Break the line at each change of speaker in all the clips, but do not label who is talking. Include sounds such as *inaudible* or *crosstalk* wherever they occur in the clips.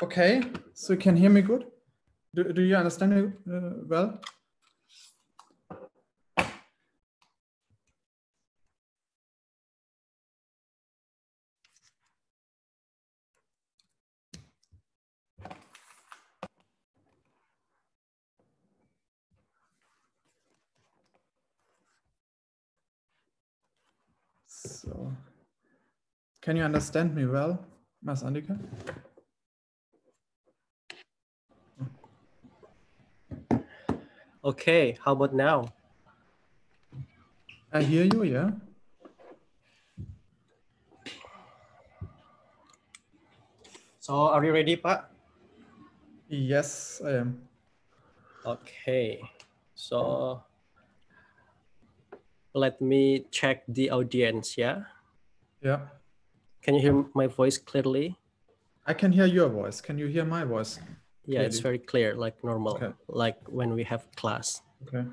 Okay, so you can hear me good? Do, do you understand me uh, well? So, can you understand me well, Mas Andika?
Okay, how about now?
I hear you, yeah.
So are you ready, Pak?
Yes, I am.
Okay, so let me check the audience, yeah?
Yeah.
Can you hear my voice clearly?
I can hear your voice. Can you hear my voice?
Yeah, it's very clear, like normal,
Okay.
like when we have class.
Okay.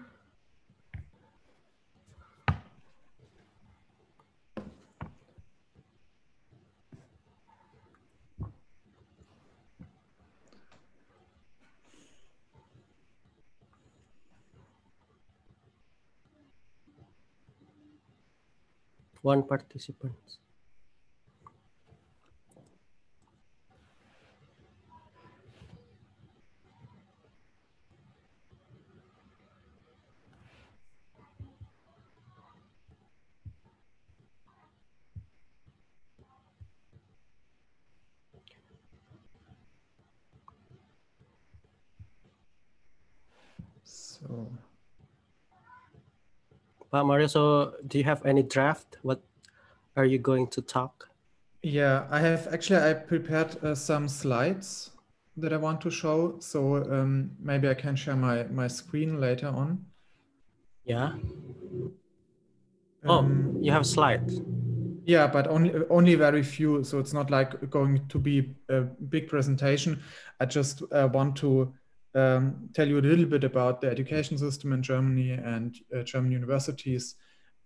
One participant. Pak Mario, so do you have any draft? What are you going to talk?
yeah, I have actually I prepared uh, some slides that I want to show. So um, maybe I can share my my screen later on.
Yeah. Oh,
Um,
you have slides.
Yeah, but only only very few. So it's not like going to be a big presentation. I just uh, want to um, tell you a little bit about the education system in Germany and uh, German universities,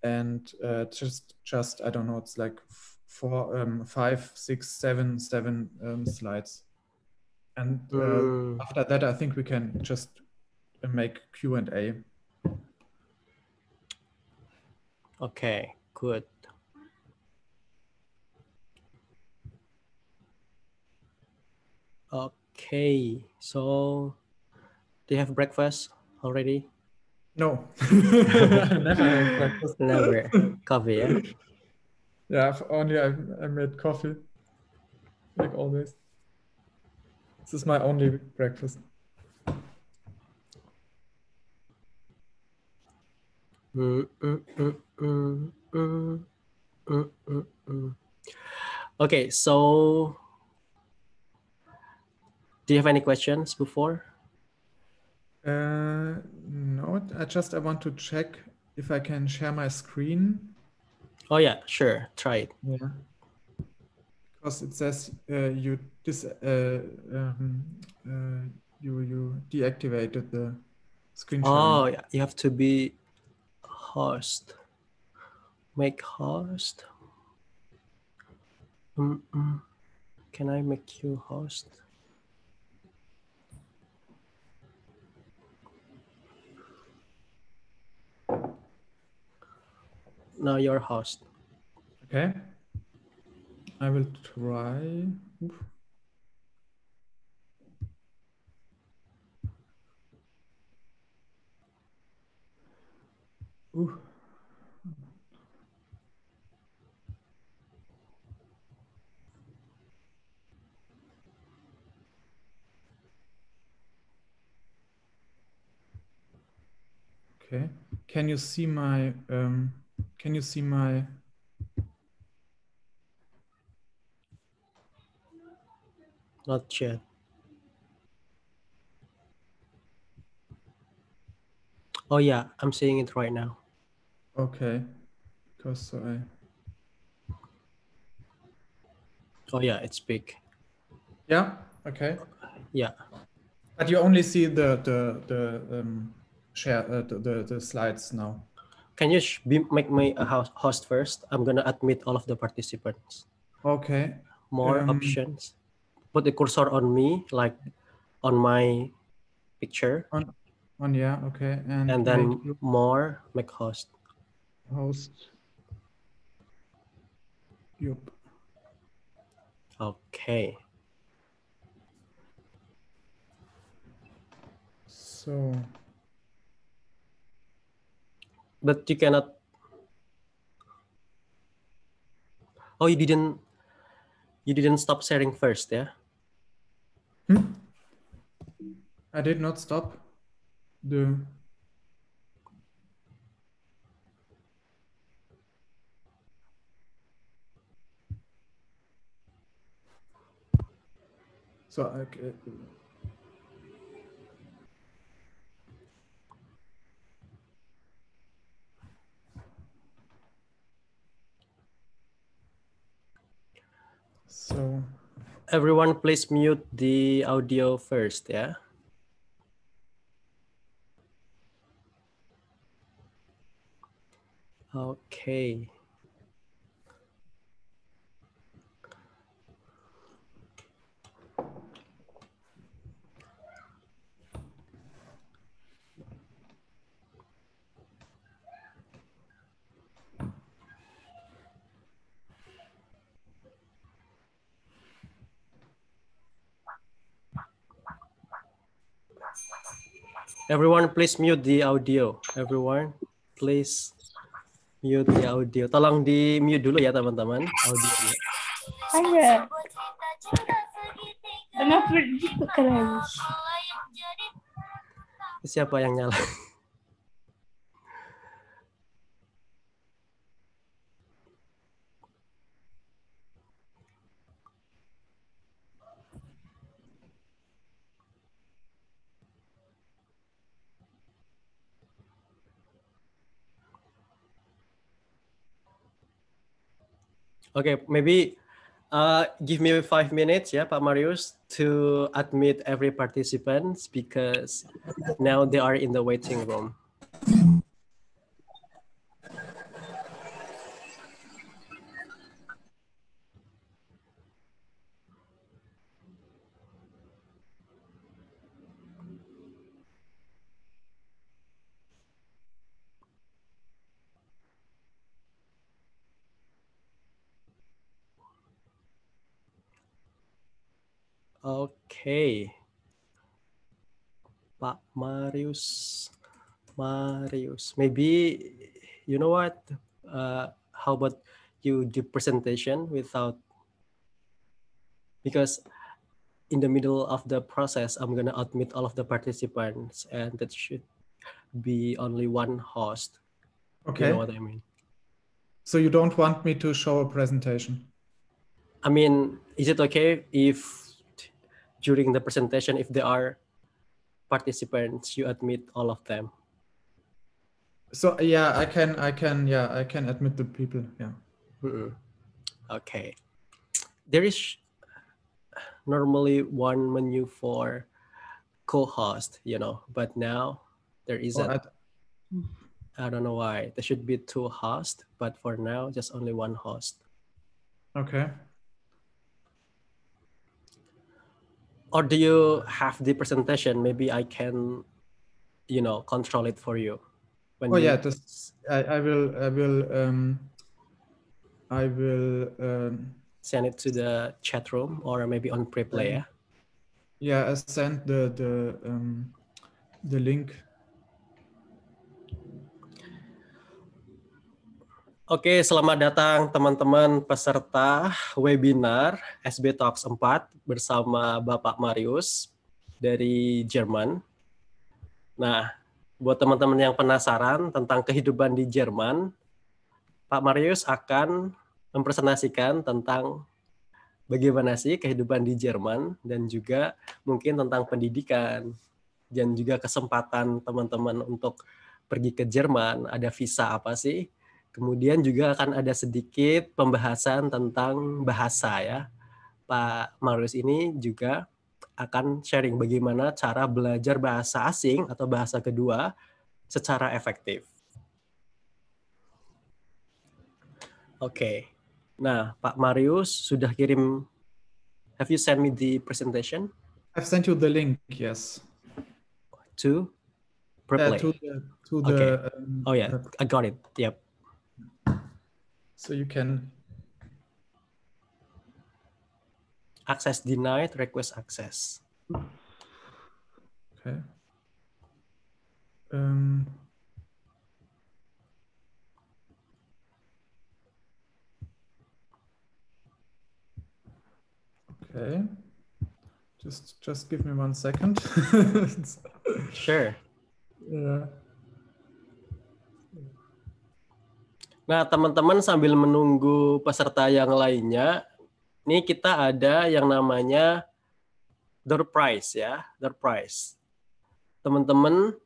and uh, just just I don't know. It's like f- four, um, five, six, seven, seven um, slides, and uh,
Mm.
after that, I think we can just uh, make Q and A.
Okay, good. Okay, so do you have breakfast already?
No, *laughs* never.
Never. Coffee, yeah?
Yeah, if only I, I made coffee, like always. This is my only breakfast.
Okay, so do you have any questions before?
Uh, no, I just I want to check if I can share my screen.
Oh yeah, sure. Try it.
Yeah. Because it says uh, you dis uh, um, uh, you you deactivated the screen sharing.
Oh, yeah, you have to be host. Make host. Mm, mm. Can I make you host? No, you're host.
Okay. I will try. Okay. Can you see my um can you see my
Not yet. Oh yeah, I'm seeing it right now.
okay because so I
Oh yeah, it's big.
yeah okay
Yeah.
but you only see the the the um share uh, the, the the slides now
Can you sh- be, make me a host, host first? I'm gonna admit all of the participants.
okay
More
Um,
options. put the cursor on me, like on my picture,
On, on yeah, okay. And,
and then
make
more make host.
host. Yup.
Okay.
So
But you cannot. Oh, you didn't. You didn't stop sharing first, yeah?
Hmm? I did not stop the so okay. So
Everyone, please mute the audio first, yeah? Okay. Everyone, please mute the audio. Everyone, please mute the audio. Tolong di mute dulu ya teman-teman audionya.
Ada. Kenapa?
Siapa yang nyala? Okay, maybe uh, give me five minutes, yeah, Pak Marius, to admit every participants because now they are in the waiting room. Okay. Pak Marius, Marius, maybe you know what? Uh, how about you do presentation without because in the middle of the process, I'm gonna admit all of the participants, and that should be only one host.
okay.
You know what I mean?
So you don't want me to show a presentation?
I mean, is it okay if during the presentation, if there are participants, you admit all of them?
So yeah, I can I can yeah, I can admit the people. Yeah.
Mm-mm. Okay. There is normally one menu for co-host, you know, but now there
Or
isn't.
I-
I don't know why. There should be two hosts, but for now, just only one host.
okay.
Or do you have the presentation? Maybe I can, you know, control it for you. When
Oh
you-
yeah, this I, I will I will um I will um
send it to the chat room or maybe on Preply.
Um,
yeah?
yeah I sent the the um the link.
Oke, selamat datang teman-teman peserta webinar SB Talks 4 bersama Bapak Marius dari Jerman. Nah, buat teman-teman yang penasaran tentang kehidupan di Jerman, Pak Marius akan mempresentasikan tentang bagaimana sih kehidupan di Jerman dan juga mungkin tentang pendidikan dan juga kesempatan teman-teman untuk pergi ke Jerman, ada visa apa sih? Kemudian juga akan ada sedikit pembahasan tentang bahasa ya. Pak Marius ini juga akan sharing bagaimana cara belajar bahasa asing atau bahasa kedua secara efektif. Oke. Nah, Pak Marius sudah kirim Have you sent me the presentation
I've sent you the link. Yes.
to
Uh,
Preply?
to the to the.
Okay.
um,
oh yeah,
uh,
I got it. Yep.
So you can.
Access denied, request access.
Okay. Um, okay. Just just give me one second. *laughs*
Sure.
yeah.
Nah, teman-teman sambil menunggu peserta yang lainnya, nih kita ada yang namanya door prize ya, door prize. Teman-teman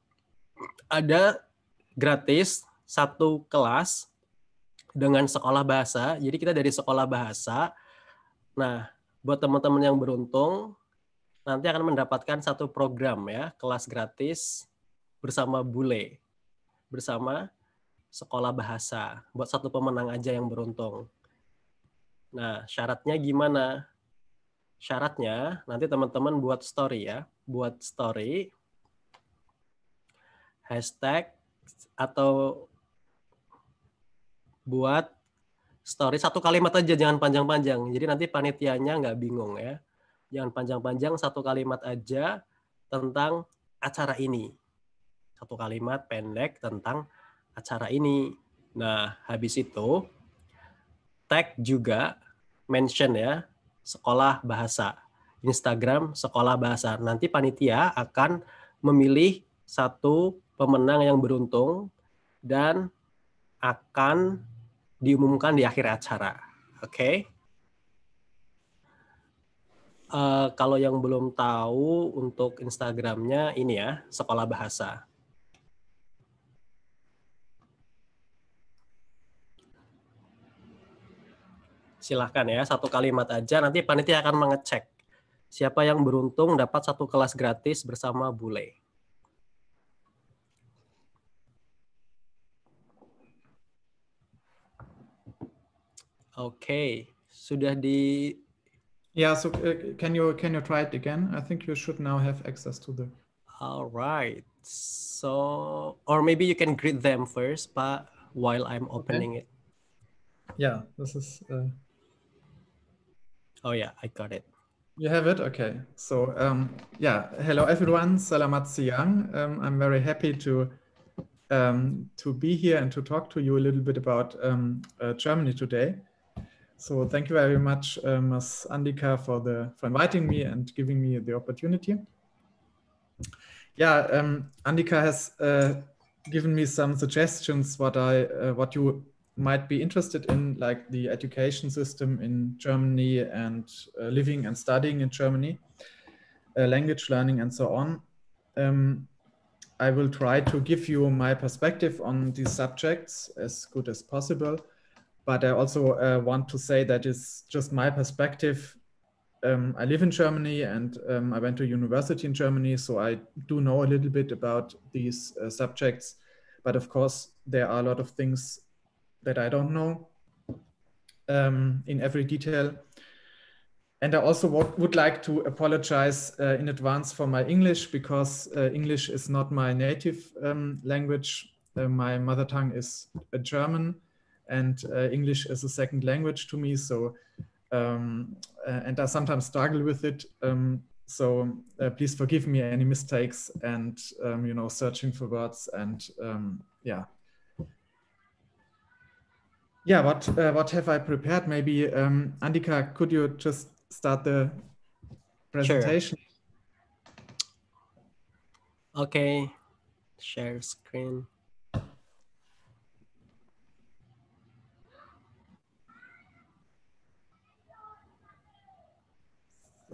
ada gratis satu kelas dengan sekolah bahasa. Jadi kita dari sekolah bahasa. Nah, buat teman-teman yang beruntung nanti akan mendapatkan satu program ya, kelas gratis bersama Bule. Bersama sekolah bahasa buat satu pemenang aja yang beruntung. Nah, syaratnya gimana? Syaratnya nanti teman-teman buat story ya, buat story hashtag atau buat story satu kalimat aja jangan panjang-panjang. Jadi nanti panitianya nggak bingung ya. Jangan panjang-panjang satu kalimat aja tentang acara ini. Satu kalimat pendek tentang acara ini. Nah, habis itu tag juga mention ya sekolah bahasa. Instagram sekolah bahasa. Nanti panitia akan memilih satu pemenang yang beruntung dan akan diumumkan di akhir acara. Oke. Eh, kalau yang belum tahu untuk Instagramnya ini ya sekolah bahasa. Silahkan ya satu kalimat aja nanti panitia akan mengecek siapa yang beruntung dapat satu kelas gratis bersama bule oke sudah di
Yeah. So uh, can you can you try it again? I think you should now have access to the.
alright so or maybe you can greet them first pak while I'm opening it
Yeah. This is. Uh,
oh yeah I got it
You have it? Okay. So, um, yeah, hello everyone. Salamat siang. Um, I'm very happy to um, to be here and to talk to you a little bit about um, uh, Germany today. So, thank you very much, uh, Mas Andika, for the for inviting me and giving me the opportunity. Yeah, um, Andika has uh, given me some suggestions what I uh, what you might be interested in, like the education system in Germany and uh, living and studying in Germany, uh, language learning, and so on. Um, I will try to give you my perspective on these subjects as good as possible. But I also uh, want to say that it's just my perspective. Um, I live in Germany and um, I went to university in Germany, so I do know a little bit about these uh, subjects. But of course, there are a lot of things that I don't know um, in every detail. And I also would, like to apologize uh, in advance for my English because uh, English is not my native um, language. Uh, my mother tongue is uh, German, and uh, English is a second language to me. So, um, uh, and I sometimes struggle with it. Um, so please forgive me any mistakes and um, you know searching for words and um, yeah yeah, what uh, what have I prepared? Maybe um, Andika, could you just start the presentation? Sure.
okay share screen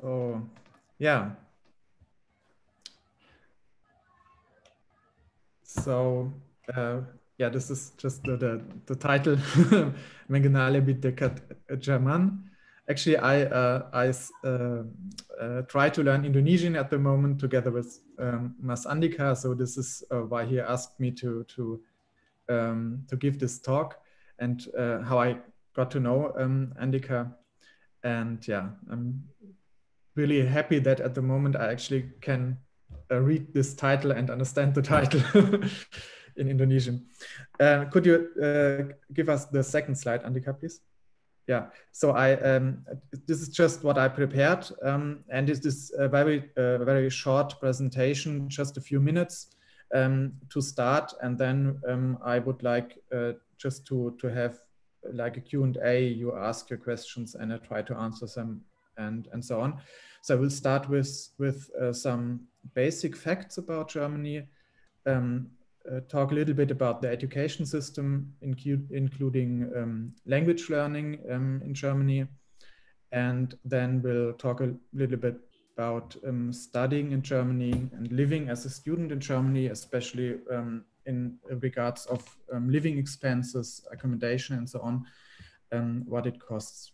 So, yeah. So, uh, yeah, this is just the the, the title, *laughs* Mengenal lebih dekat German. Actually, I uh, I uh, uh, try to learn Indonesian at the moment together with um, Mas Andika. So this is uh, why he asked me to to um, to give this talk and uh, how I got to know um, Andika. And yeah, I'm really happy that at the moment I actually can uh, read this title and understand the title *laughs* in Indonesian. Uh, could you uh, give us the second slide, Andika, please? Yeah, so I um, this is just what I prepared, um, and is a very uh, very short presentation, just a few minutes um, to start, and then um, I would like uh, just to to have like a Q&A, you ask your questions and I try to answer them and, and so on. So I will start with, with uh, some basic facts about Germany, um, uh, talk a little bit about the education system, including um, language learning um, in Germany, and then we'll talk a little bit about um, studying in Germany and living as a student in Germany, especially um, in regards of um, living expenses, accommodation, and so on, um, what it costs.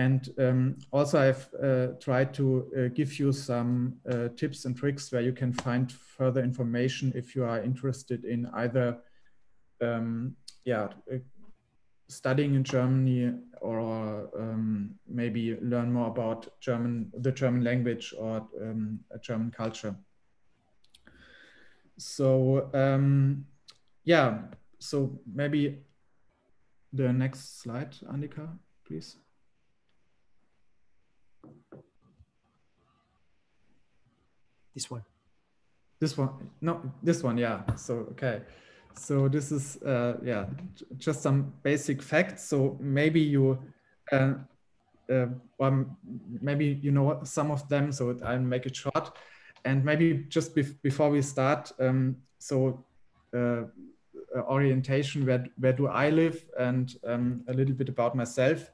And um, also, I've uh, tried to uh, give you some uh, tips and tricks where you can find further information if you are interested in either, um, yeah, uh, studying in Germany or um, maybe learn more about German, the German language or um, German culture so um, yeah, so maybe the next slide, Andika, please.
This one.
This one, no, this one, yeah. So, okay. So this is, uh, yeah, just some basic facts. So maybe you, uh, uh, well, maybe you know some of them, so I'll make it short and maybe just bef before we start, um, so uh, orientation, where, where do I live and um, a little bit about myself.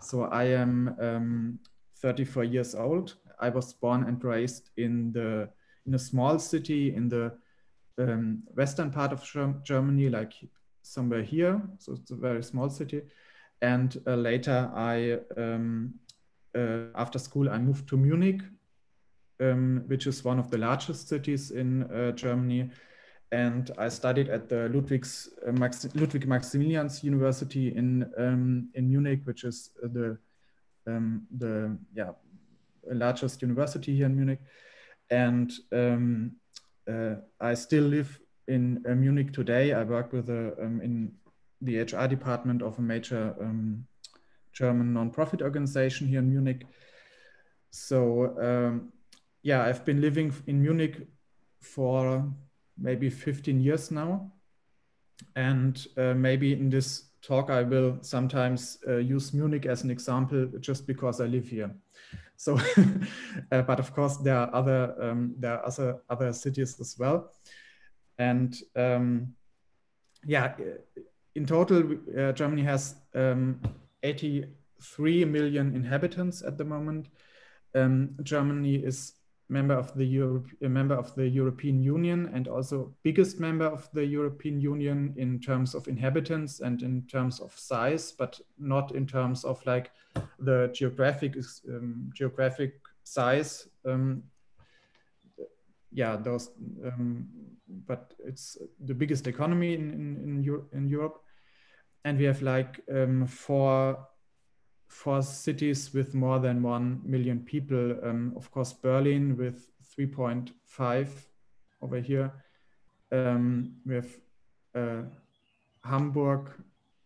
So I am um, 34 years old. I was born and raised in the in a small city in the um, western part of Germany, like somewhere here. So it's a very small city. And uh, later, I um, uh, after school, I moved to Munich um, which is one of the largest cities in uh, Germany. And I studied at the Ludwig's, uh, Max, Ludwig Maximilians University in, um, in Munich, which is the, um, the yeah, largest university here in Munich. And um, uh, I still live in uh, Munich today. I work with a, um, in the HR department of a major um, German nonprofit organization here in Munich. So um, yeah, I've been living in Munich for maybe 15 years now. And uh, maybe in this talk, I will sometimes uh, use Munich as an example just because I live here. So, *laughs* uh, but of course, there are other um, there are other other cities as well, and um, yeah, in total, uh, Germany has um, 83 million inhabitants at the moment. Um, Germany is member of the Europe, member of the European Union and also biggest member of the European Union in terms of inhabitants and in terms of size, but not in terms of like the geographic um, geographic size. Um, yeah, those, um, but it's the biggest economy in in in, Euro in Europe, and we have like um, four for cities with more than 1 million people. Um, of course, Berlin with 3.5 over here. Um, we have uh, Hamburg,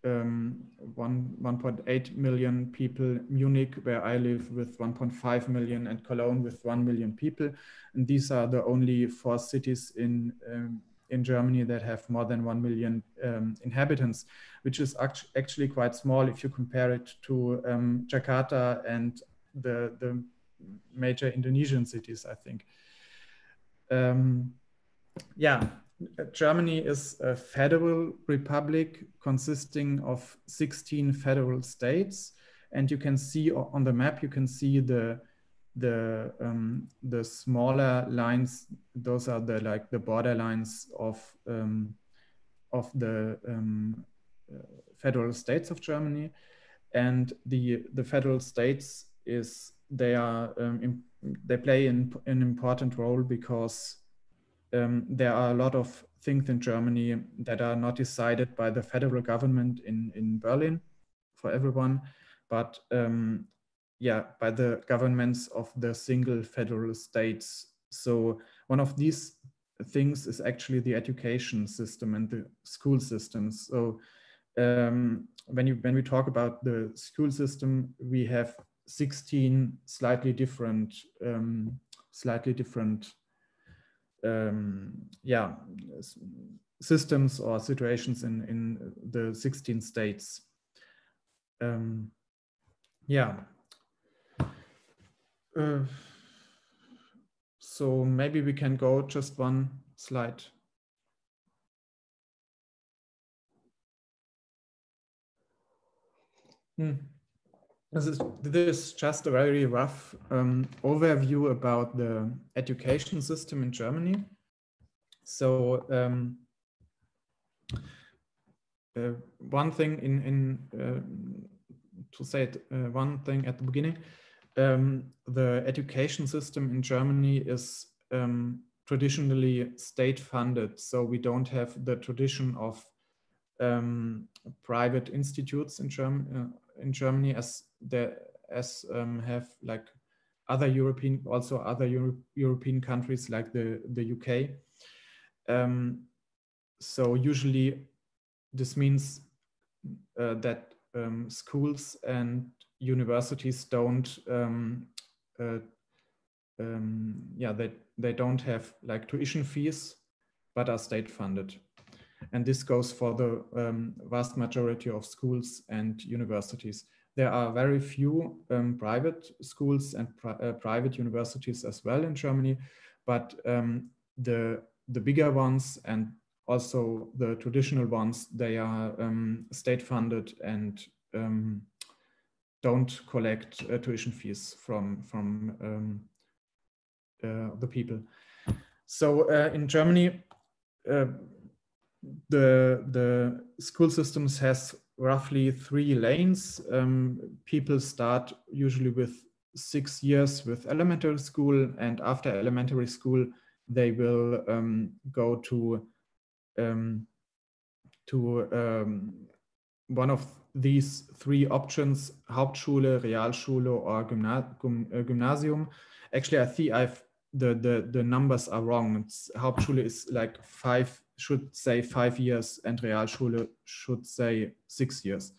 um, 1.8 million people, Munich, where I live, with 1.5 million, and Cologne with 1 million people. And these are the only four cities in um, in Germany that have more than 1 million um, inhabitants, which is act actually quite small if you compare it to um, Jakarta and the, the major Indonesian cities, I think. Um, yeah, Germany is a federal republic consisting of 16 federal states. And you can see on the map, you can see the the um, the smaller lines those are the like the border lines of um, of the um, uh, federal states of Germany. And the the federal states is they are um, they play an, an important role because um, there are a lot of things in Germany that are not decided by the federal government in in Berlin for everyone. But um, yeah by the governments of the single federal states. So one of these things is actually the education system and the school systems. So um, when you when we talk about the school system, we have 16 slightly different um, slightly different um, yeah systems or situations in in the 16 states. Um, yeah. Uh, so maybe we can go just one slide. Hmm. This is, this is just a very rough um, overview about the education system in Germany. So um, uh, one thing in, in uh, to say it, uh, one thing at the beginning, um, the education system in Germany is um, traditionally state funded. So we don't have the tradition of um, private institutes in, Germ uh, in Germany as the as um, have like other European also other Euro European countries like the the UK. Um, so usually this means uh, that um, schools and universities don't um, uh, um, yeah they, they don't have like tuition fees but are state funded and this goes for the um, vast majority of schools and universities. There are very few um, private schools and pri uh, private universities as well in germany but um, the the bigger ones and also the traditional ones they are um, state funded and um, don't collect uh, tuition fees from from um, uh, the people. So uh, in Germany, uh, the the school systems has roughly three lanes. Um, people start usually with six years with elementary school, and after elementary school, they will um, go to um, to um, one of these three options, Hauptschule, Realschule, or uh, Gymnasium. Actually, I think I've the, the, the numbers are wrong. It's, Hauptschule is like five, should say five years, and Realschule should say six years.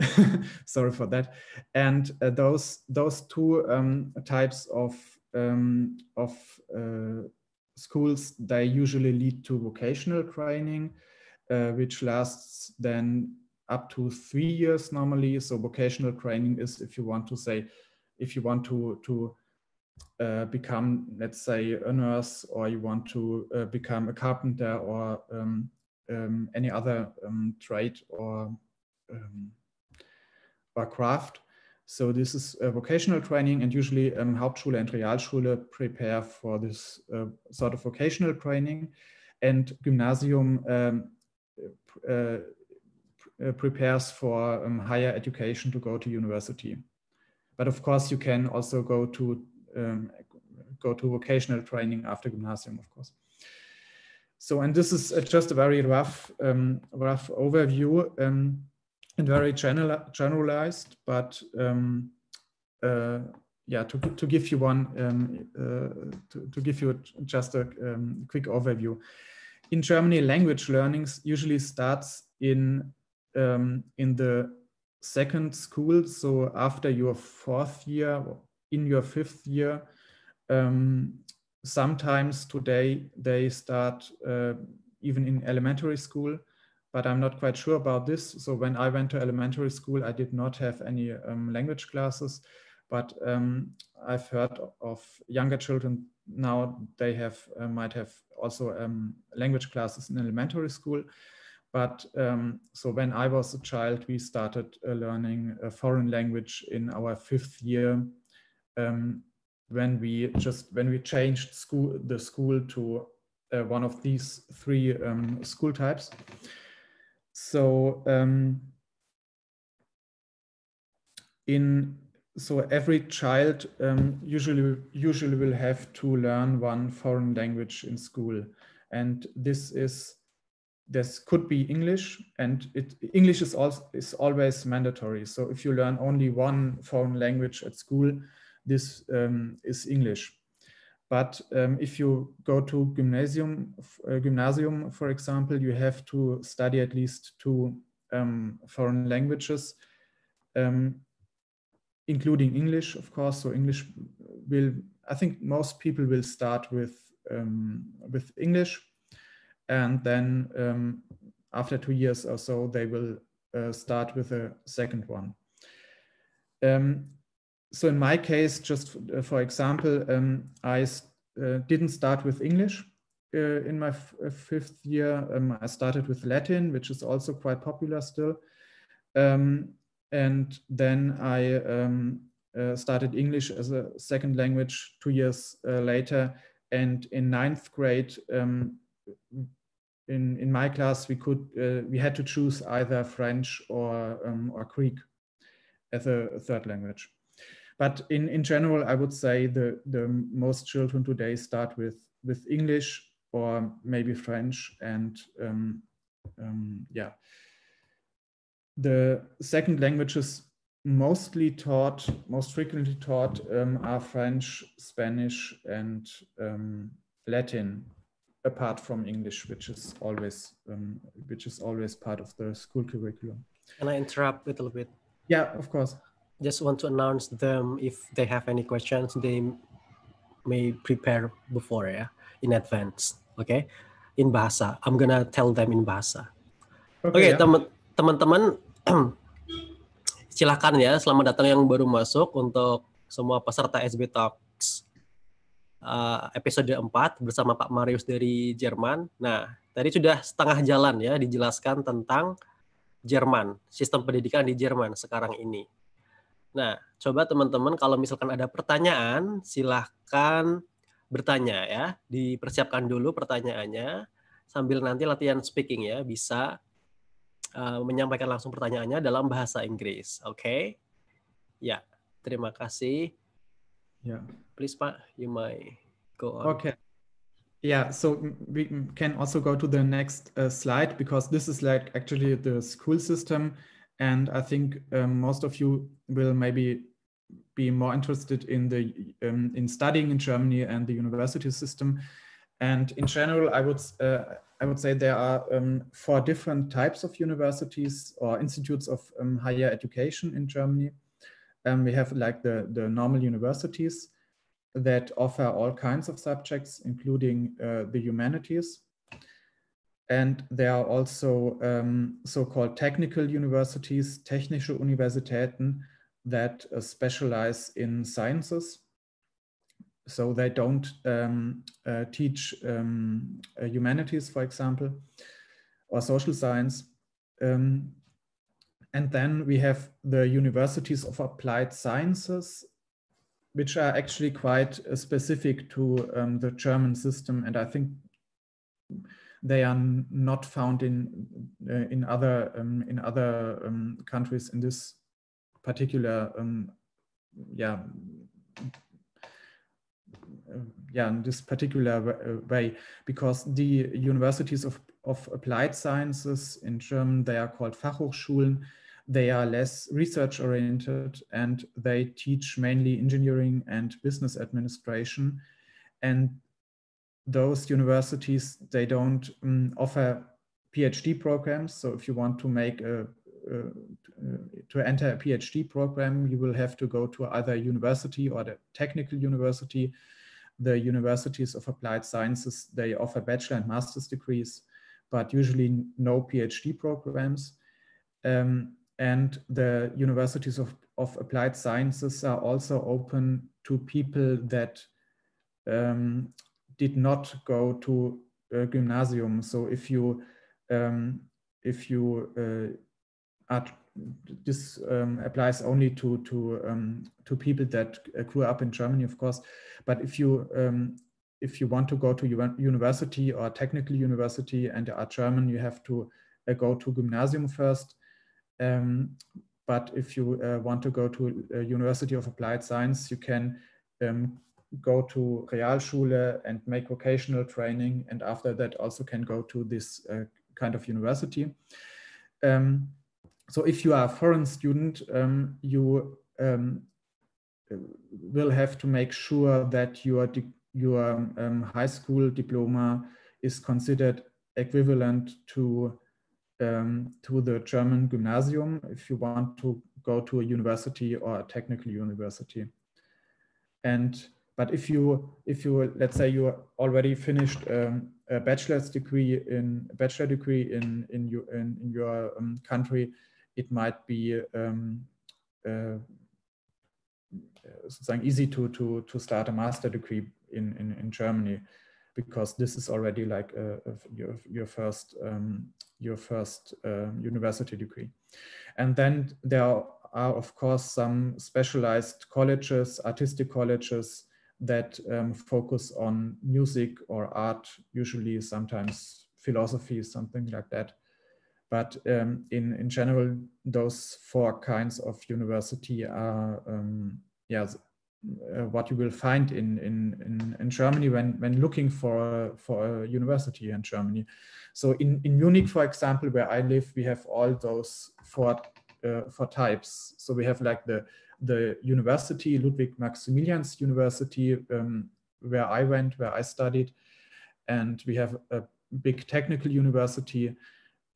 *laughs* Sorry for that. And uh, those those two um, types of um, of uh, schools they usually lead to vocational training, uh, which lasts then up to three years normally. So vocational training is if you want to say, if you want to to uh, become, let's say, a nurse, or you want to uh, become a carpenter or um, um, any other um, trade or um, or craft. So this is vocational training, and usually um, Hauptschule and Realschule prepare for this uh, sort of vocational training, and Gymnasium um, uh, uh, prepares for um, higher education to go to university. But of course, you can also go to um, go to vocational training after gymnasium, of course. So, and this is uh, just a very rough, um, rough overview um, and very general, generalized, but um, uh, yeah, to, to give you one, um, uh, to, to give you just a quick overview. In Germany, language learnings usually starts in um, in the second school. So after your fourth year, in your fifth year, um, sometimes today they start uh, even in elementary school, but I'm not quite sure about this. So when I went to elementary school, I did not have any um, language classes, but um, I've heard of younger children now they have uh, might have also um, language classes in elementary school. But um, so when I was a child, we started uh, learning a foreign language in our fifth year. Um, when we just when we changed school the school to uh, one of these three um, school types. So um, in so every child um, usually usually will have to learn one foreign language in school, and this is this could be English, and it English is also is always mandatory. So if you learn only one foreign language at school, this um, is English. But um, if you go to gymnasium, uh, gymnasium, for example, you have to study at least two um, foreign languages, um, including English, of course. So English will, I think most people will start with um, with English, and then um, after two years or so, they will uh, start with a second one. Um, so in my case, just uh, for example, um, I uh, didn't start with English uh, in my uh, fifth year. Um, I started with Latin, which is also quite popular still. Um, and then I um, uh, started English as a second language two years later. And in ninth grade, um, in in my class, we could we had to choose either French or um, or Greek as a third language. But in, in general, I would say the, the most children today start with, with English or maybe French. And um, um, yeah, the second languages mostly taught, most frequently taught um, are French, Spanish, and um, Latin, apart from English, which is always um, which is always part of the school curriculum.
Can I interrupt a little bit?
Yeah, of course
just want to announce them if they have any questions they may prepare before ya in advance okay? in bahasa I'm gonna tell them in bahasa okay, okay, ya. teman-teman *clears throat* silakan ya selamat datang yang baru masuk untuk semua peserta SB Talks uh, episode 4 bersama Pak Marius dari Jerman. Nah, tadi sudah setengah jalan ya dijelaskan tentang Jerman, sistem pendidikan di Jerman sekarang ini. Nah, coba teman-teman kalau misalkan ada pertanyaan, silahkan bertanya ya. Dipersiapkan dulu pertanyaannya sambil nanti latihan speaking ya, bisa uh, menyampaikan langsung pertanyaannya dalam bahasa Inggris. Oke? Okay? Ya, terima kasih.
Yeah.
Please Pak, you might go on.
Okay. Yeah, so we can also go to the next uh, slide because this is like actually the school system And I think um, most of you will maybe be more interested in the um, in studying in Germany and the university system. And in general, I would uh, I would say there are um, four different types of universities or institutes of um, higher education in Germany. Um, we have like the the normal universities that offer all kinds of subjects, including uh, the humanities. And there are also um, so-called technical universities, technische Universitäten, that uh, specialize in sciences. So they don't um, uh, teach um, uh, humanities, for example, or social science. Um, and then we have the universities of applied sciences, which are actually quite uh, specific to um, the German system. And I think they are not found in uh, in other um, in other um, countries in this particular um, yeah yeah in this particular uh, way because the universities of, of applied sciences in German they are called Fachhochschulen they are less research oriented and they teach mainly engineering and business administration and those universities they don't um, offer PhD programs. So if you want to make a, uh, to enter a PhD program, you will have to go to either university or the technical university. The universities of applied sciences they offer bachelor and master's degrees, but usually no PhD programs. Um, and the universities of, of applied sciences are also open to people that um, did not go to a gymnasium. So if you um, if you uh, are this um, applies only to to um, to people that grew up in Germany, of course. But if you um, if you want to go to university or technical university and are German, you have to uh, go to gymnasium first. Um, but if you uh, want to go to a University of Applied Science, you can um, go to Realschule and make vocational training, and after that also can go to this uh, kind of university. Um, so if you are a foreign student, um, you um, will have to make sure that your your um, high school diploma is considered equivalent to um, to the German gymnasium if you want to go to a university or a technical university. And but if you if you let's say you already finished um, a bachelor's degree in bachelor degree in in your in, in your um, country, it might be um, uh, easy to to to start a master degree in in, in Germany because this is already like a, a, your your first um, your first uh, university degree, and then there are, of course some specialized colleges, artistic colleges that um, focus on music or art, usually sometimes philosophy, something like that. But um, in, in general, those four kinds of university are, um, yeah, uh, what you will find in, in, in, in, Germany when, when looking for, for a university in Germany. So in, in Munich, for example, where I live, we have all those four, uh, four types. So we have like the, the university, Ludwig Maximilians University, um, where I went, where I studied. And we have a big technical university.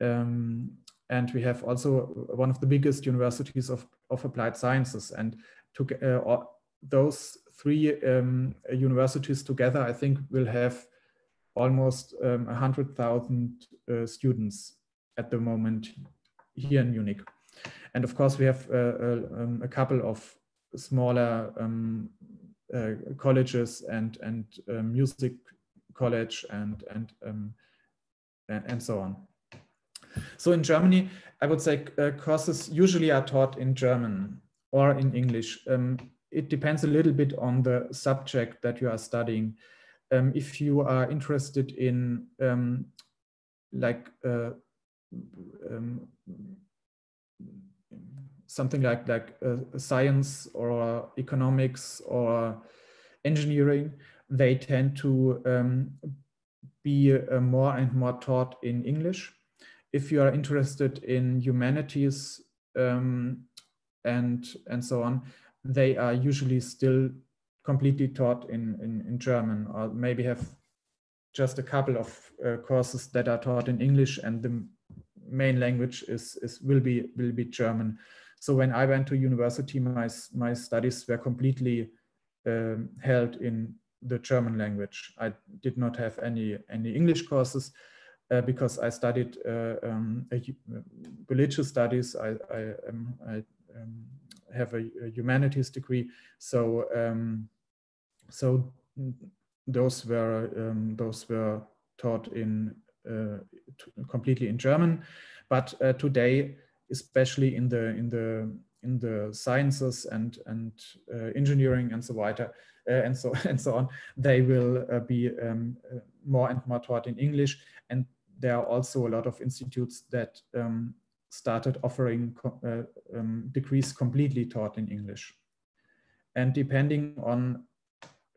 Um, and we have also one of the biggest universities of, of applied sciences. And to, uh, those three um, universities together, I think, will have almost um, 100,000 uh, students at the moment here in Munich. And of course, we have uh, uh, um, a couple of smaller um, uh, colleges and and uh, music college and and, um, and and so on. So in Germany, I would say uh, courses usually are taught in German or in English. Um, it depends a little bit on the subject that you are studying. Um, if you are interested in um, like uh, um, something like like uh, science or economics or engineering, they tend to um, be uh, more and more taught in English. If you are interested in humanities um, and and so on, they are usually still completely taught in, in, in German or maybe have just a couple of uh, courses that are taught in English and the main language is, is will be will be German. So when I went to university, my, my studies were completely um, held in the German language. I did not have any, any English courses uh, because I studied uh, um, religious studies. I, I, um, I um, have a, a humanities degree. So um, so those were um, those were taught in uh, completely in German, but uh, today, especially in the in the in the sciences and and uh, engineering and so weiter uh, and so *laughs* and so on, they will uh, be um, uh, more and more taught in English. And there are also a lot of institutes that um, started offering uh, um, degrees completely taught in English. And depending on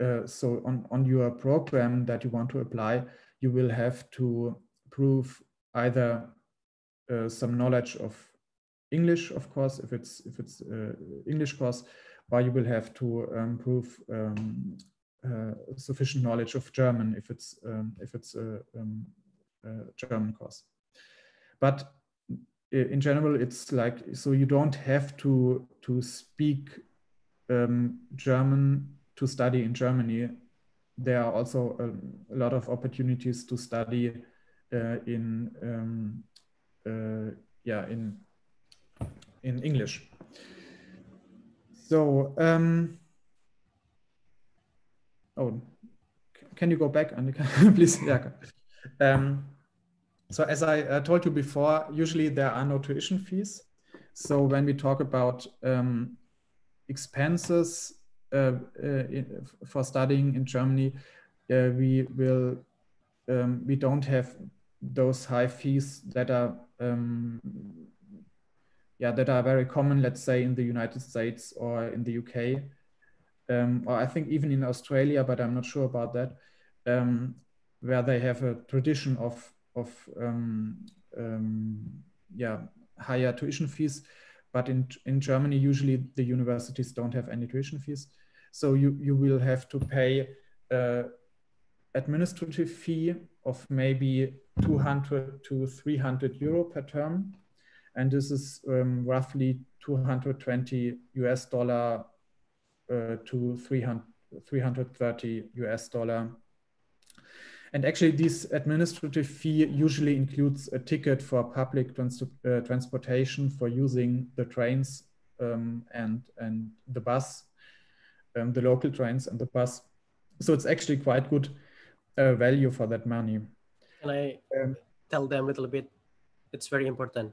uh, so on, on your program that you want to apply, you will have to prove either uh, some knowledge of English, of course, if it's if it's uh, English course, or you will have to um, prove um, uh, sufficient knowledge of German if it's um, if it's um, a German course. But in general, it's like so you don't have to to speak um, German to study in Germany. There are also a, lot of opportunities to study uh, in um, uh, yeah in in English. So um, oh, can you go back, Andika, *laughs* please? Yeah. Um, so as I uh, told you before, usually there are no tuition fees. So when we talk about um, expenses uh, uh, in, for studying in Germany, uh, we will um, we don't have those high fees that are um, yeah that are very common. Let's say in the United States or in the UK, um, or I think even in Australia, but I'm not sure about that, um, where they have a tradition of of um, um, yeah higher tuition fees, but in in Germany usually the universities don't have any tuition fees, so you you will have to pay uh, administrative fee of maybe 200 to 300 euro per term, and this is um, roughly 220 US dollar uh, to 300, 330 US dollar. And actually, this administrative fee usually includes a ticket for public trans uh, transportation for using the trains um, and and the bus, um, the local trains and the bus. So it's actually quite good uh, value for that money.
Can I um, tell them a little bit? It's very important.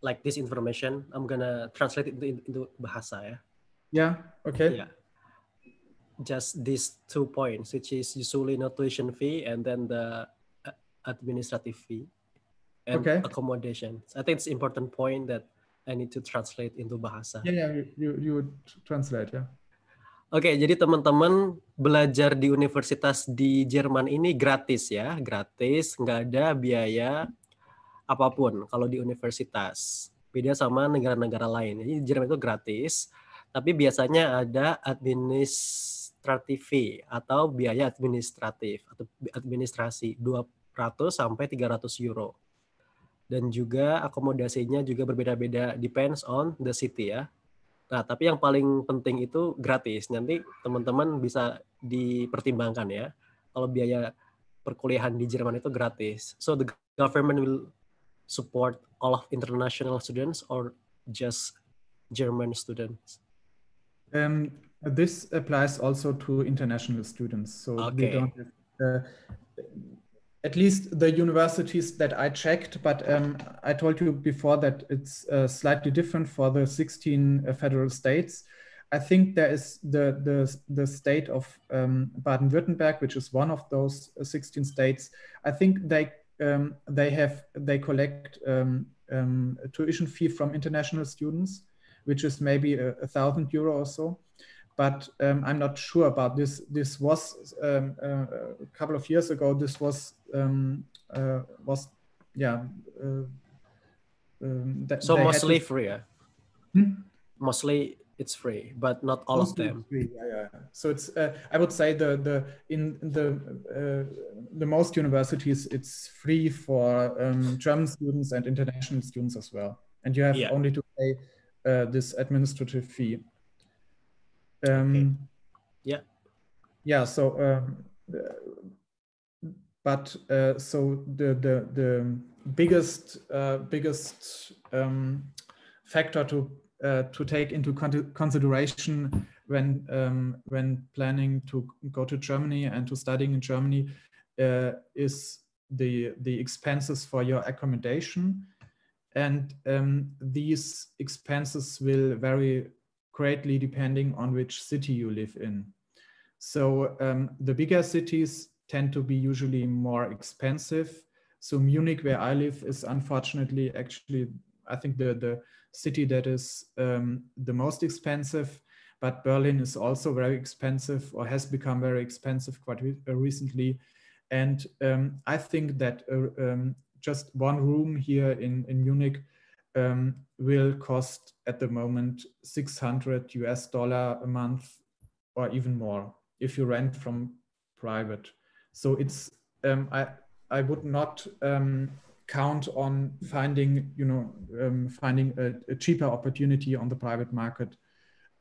Like this information, I'm gonna translate it into, into bahasa ya.
Yeah. Okay.
Yeah. Just these two points, which is usually no tuition fee and then the uh, administrative fee and
Okay.
accommodation. I think it's important point that I need to translate into bahasa.
Yeah, yeah. You you, would translate. Yeah.
Oke, jadi teman-teman belajar di universitas di Jerman ini gratis ya, gratis, nggak ada biaya apa pun kalau di universitas. Beda sama negara-negara lain. Jadi di Jerman itu gratis, tapi biasanya ada administrative fee atau biaya administratif atau administrasi 200 sampai 300 euro. Dan juga akomodasinya juga berbeda-beda depends on the city ya. Nah, tapi yang paling penting itu gratis. Nanti teman-teman bisa dipertimbangkan ya. Kalau biaya perkuliahan di Jerman itu gratis. So the government will support all of international students or just German students?
Um, this applies also to international students. So
Okay.
don't have, uh, at least the universities that I checked, but um, I told you before that it's uh, slightly different for the 16 uh, federal states. I think there is the the, the state of um, Baden-Württemberg, which is one of those uh, 16 states. I think they um, they have they collect um, um, a tuition fee from international students, which is maybe a, a thousand euro or so. But um, I'm not sure about this. This was um, uh, a couple of years ago. This was um, uh, was yeah. Uh, um, that
So mostly
to-
free ya?
Hmm?
Mostly it's free, but not all of
Mostly
them.
free, Yeah, yeah. So it's uh, I would say the the in the uh, the most universities it's free for um, German students and international students as well, and you have
Yeah.
only to pay uh, this administrative fee. Um,
Yeah.
Yeah. So, um, but uh, so the the the biggest uh, biggest um, factor to uh, to take into con- consideration when um, when planning to go to Germany and to studying in Germany uh, is the the expenses for your accommodation, and um, these expenses will vary greatly depending on which city you live in. So um, the bigger cities tend to be usually more expensive. So Munich, where I live, is unfortunately actually I think the the city that is um, the most expensive. But Berlin is also very expensive or has become very expensive quite re- uh, recently. And um, I think that uh, um, just one room here in, in Munich um, will cost at the moment 600 US dollar a month or even more if you rent from private. So it's um, I I would not um, count on finding you know um, finding a, a cheaper opportunity on the private market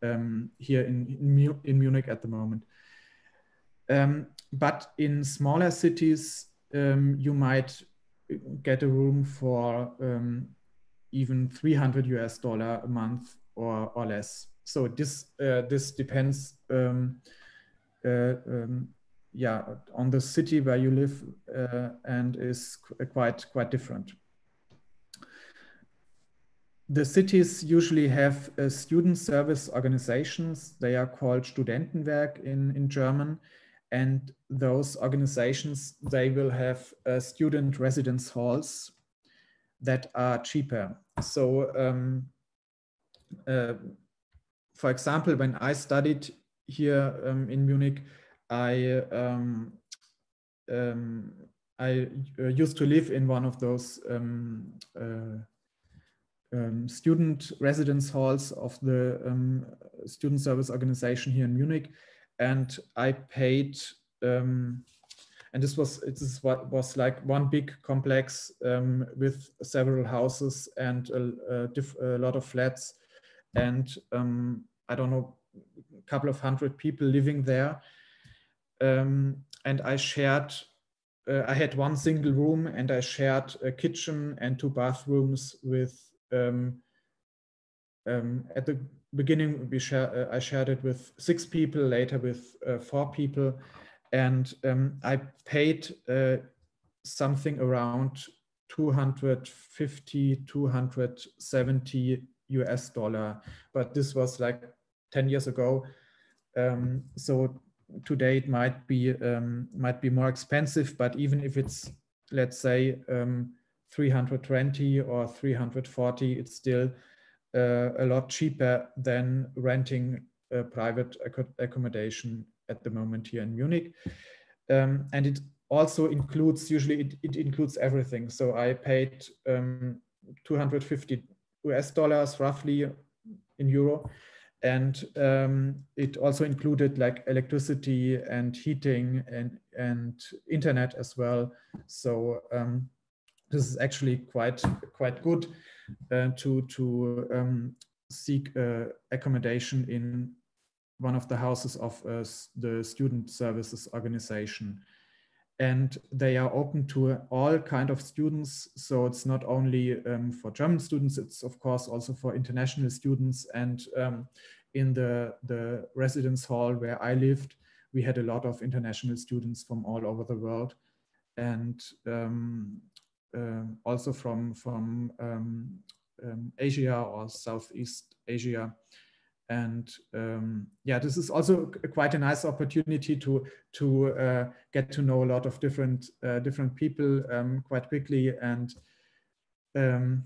um, here in in, in Munich at the moment. Um, but in smaller cities, you might get a room for even 300 US dollar a month or, or less. So this uh, this depends, um, uh, um, yeah, on the city where you live uh, and is qu- quite quite different. The cities usually have uh, student service organizations. They are called Studentenwerk in, in German. And those organizations, they will have uh, student residence halls that are cheaper. So, um, uh, for example, when I studied here um, in Munich, I um, um, I uh, used to live in one of those um, uh, student residence halls of the student service organization here in Munich, and I paid. Um, and this was it is what was like one big complex um, with several houses and a, a, a lot of flats, and um, I don't know, a couple of hundred people living there. Um, and I shared uh, I had one single room and I shared a kitchen and two bathrooms with. Um, um, at the beginning, we share, uh, I shared it with six people, later with uh, four people, and um, I paid uh, something around 250, 270 US dollar, but this was like 10 years ago. Um, so today it might be um, might be more expensive, but even if it's let's say um, 320 or 340, it's still uh, a lot cheaper than renting a private ac accommodation at the moment here in Munich. Um, and it also includes usually it, it includes everything. So I paid um, 250 US dollars roughly in euro and um, it also included like electricity and heating and and internet as well so um, this is actually quite quite good uh, to to um, seek uh, accommodation in one of the houses of uh, the student services organization. And they are open to all kind of students. So it's not only um, for german students it's of course also for international students. And um, in the the residence hall where i lived we had a lot of international students from all over the world. And um, uh, also from from um, um, asia or southeast asia and um, yeah, this is also quite a nice opportunity to to uh, get to know a lot of different uh, different people um, quite quickly, and um,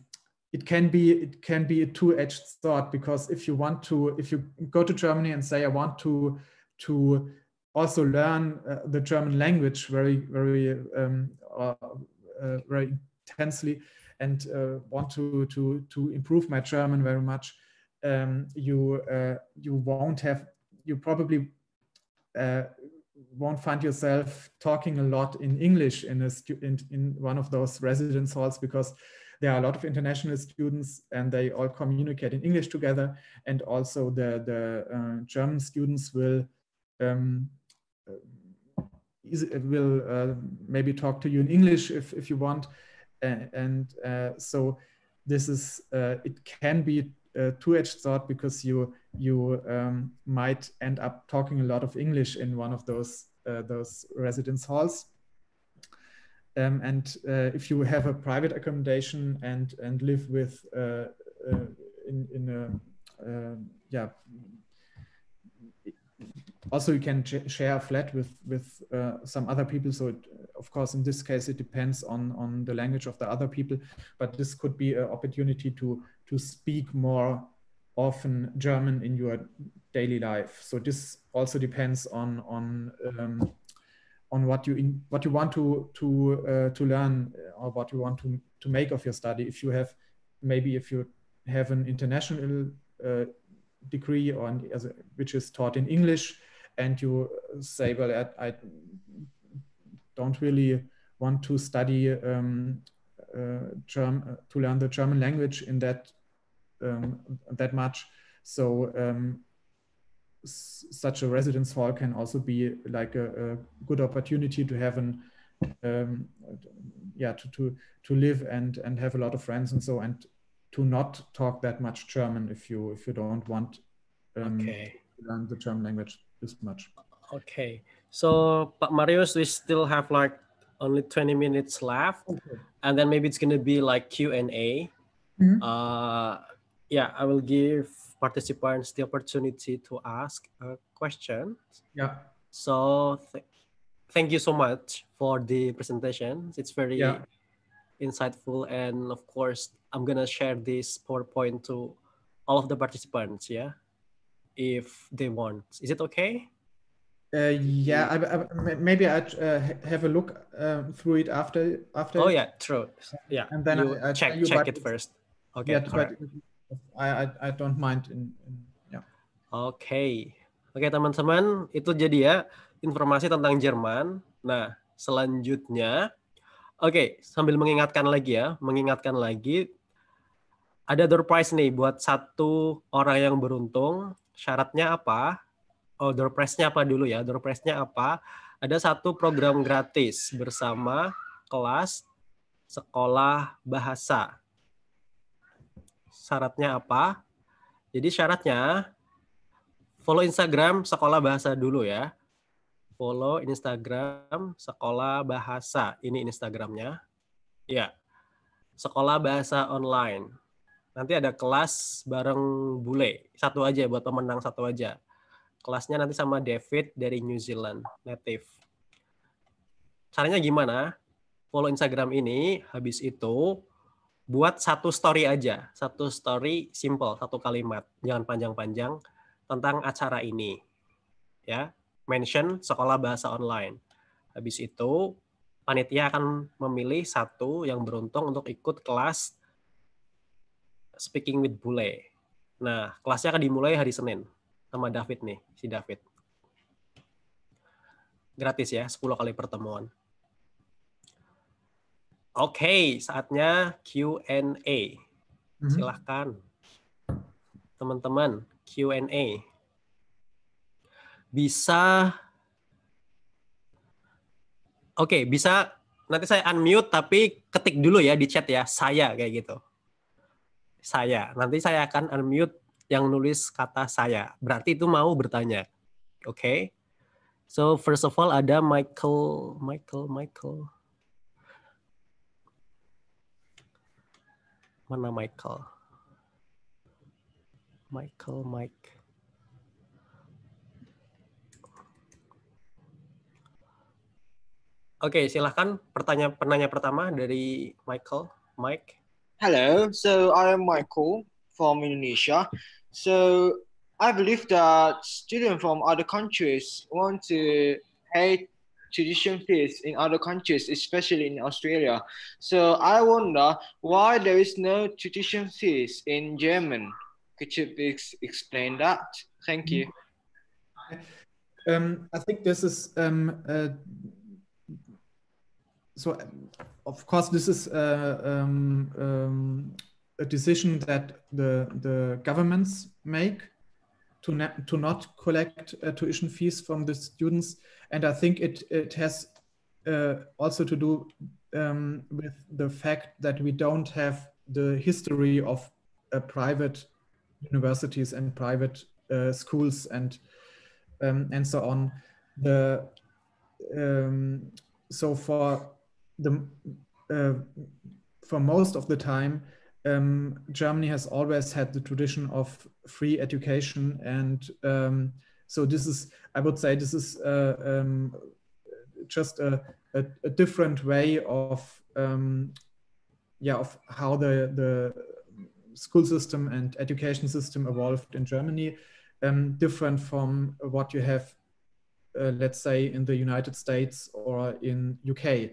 it can be it can be a two-edged sword because if you want to if you go to Germany and say I want to to also learn uh, the German language very very um, uh, uh, very intensely and uh, want to to to improve my German very much um, you uh, you won't have you probably uh, won't find yourself talking a lot in English in a in, in one of those residence halls because there are a lot of international students and they all communicate in English together and also the the uh, German students will um, will uh, maybe talk to you in English if, if you want. And, and uh, so this is uh, it can be two-edged sword because you you um, might end up talking a lot of English in one of those uh, those residence halls. Um, and uh, if you have a private accommodation and and live with uh, uh in in a um, yeah also you can share a flat with with uh, some other people so it, of course in this case it depends on on the language of the other people but this could be an opportunity to to speak more often German in your daily life. So this also depends on on um, on what you in, what you want to to uh, to learn or what you want to to make of your study. If you have maybe if you have an international uh, degree or as a, which is taught in English, and you say, well, I, I don't really want to study um, uh, German to learn the German language in that um, that much. So um, such a residence hall can also be like a, a good opportunity to have an um, yeah to, to to live and and have a lot of friends and so and to not talk that much German if you if you don't want um, okay. to learn the German language this much.
Okay, so but Marius, we still have like only 20 minutes left, okay. and then maybe it's gonna be like Q and A. Mm -hmm. Uh, yeah, I will give participants the opportunity to ask a question.
Yeah.
So th thank you so much for the presentation. It's very yeah. insightful. And of course, I'm going to share this PowerPoint to all of the participants, yeah, if they want. Is it okay?
Uh, yeah, I, I, maybe I uh, have a look uh, through it after after.
Oh yeah, true. Yeah,
And then
you
I- I
check check it first. Okay,
yeah, I, I I don't mind in, in yeah.
Oke, oke teman-teman, itu jadi ya informasi tentang Jerman. Nah, selanjutnya, oke, sambil mengingatkan lagi ya, mengingatkan lagi, ada door prize nih buat satu orang yang beruntung. Syaratnya apa? Oh, door prize-nya apa dulu ya? Door prize-nya apa? Ada satu program gratis bersama kelas sekolah bahasa. Syaratnya apa? Jadi syaratnya follow Instagram sekolah bahasa dulu ya. Follow Instagram sekolah bahasa. Ini Instagramnya. Ya. Sekolah bahasa online. Nanti ada kelas bareng bule. Satu aja buat pemenang satu aja. Kelasnya nanti sama David dari New Zealand, native. Caranya gimana? Follow Instagram ini, habis itu buat satu story aja. Satu story simple, satu kalimat. Jangan panjang-panjang tentang acara ini. Ya, mention sekolah bahasa online. Habis itu panitia akan memilih satu yang beruntung untuk ikut kelas speaking with bule. Nah, kelasnya akan dimulai hari Senin sama David nih, si David. Gratis ya, 10 kali pertemuan. Oke, saatnya Q&A.
Mhm.
Silahkan. Teman-teman, Q&A. Bisa Oke, bisa nanti saya unmute tapi ketik dulu ya di chat ya, saya kayak gitu. Saya. Nanti saya akan unmute yang nulis kata saya. Berarti itu mau bertanya. Oke. So first of all ada Michael, Michael, Michael. Mana Michael? Michael, Mike. Oke, silahkan pertanyaan penanya pertama dari Michael. Mike.
Hello, so I am Michael from Indonesia. So I believe that students from other countries want to pay tuition fees in other countries, especially in Australia. So I wonder why there is no tuition fees in German. Could you please explain that? Thank you.
Um, I think this is um, uh, so. Of course, this is uh, um, um, a decision that the the governments make to not to not collect uh, tuition fees from the students, and I think it it has uh, also to do um, with the fact that we don't have the history of uh, private universities and private uh, schools and um, and so on. The um, so for the uh, for most of the time, um, Germany has always had the tradition of free education, and um, so this is I would say this is uh, um, just a, a, a different way of um, yeah of how the the school system and education system evolved in Germany, um, different from what you have, uh, let's say, in the United States or in UK.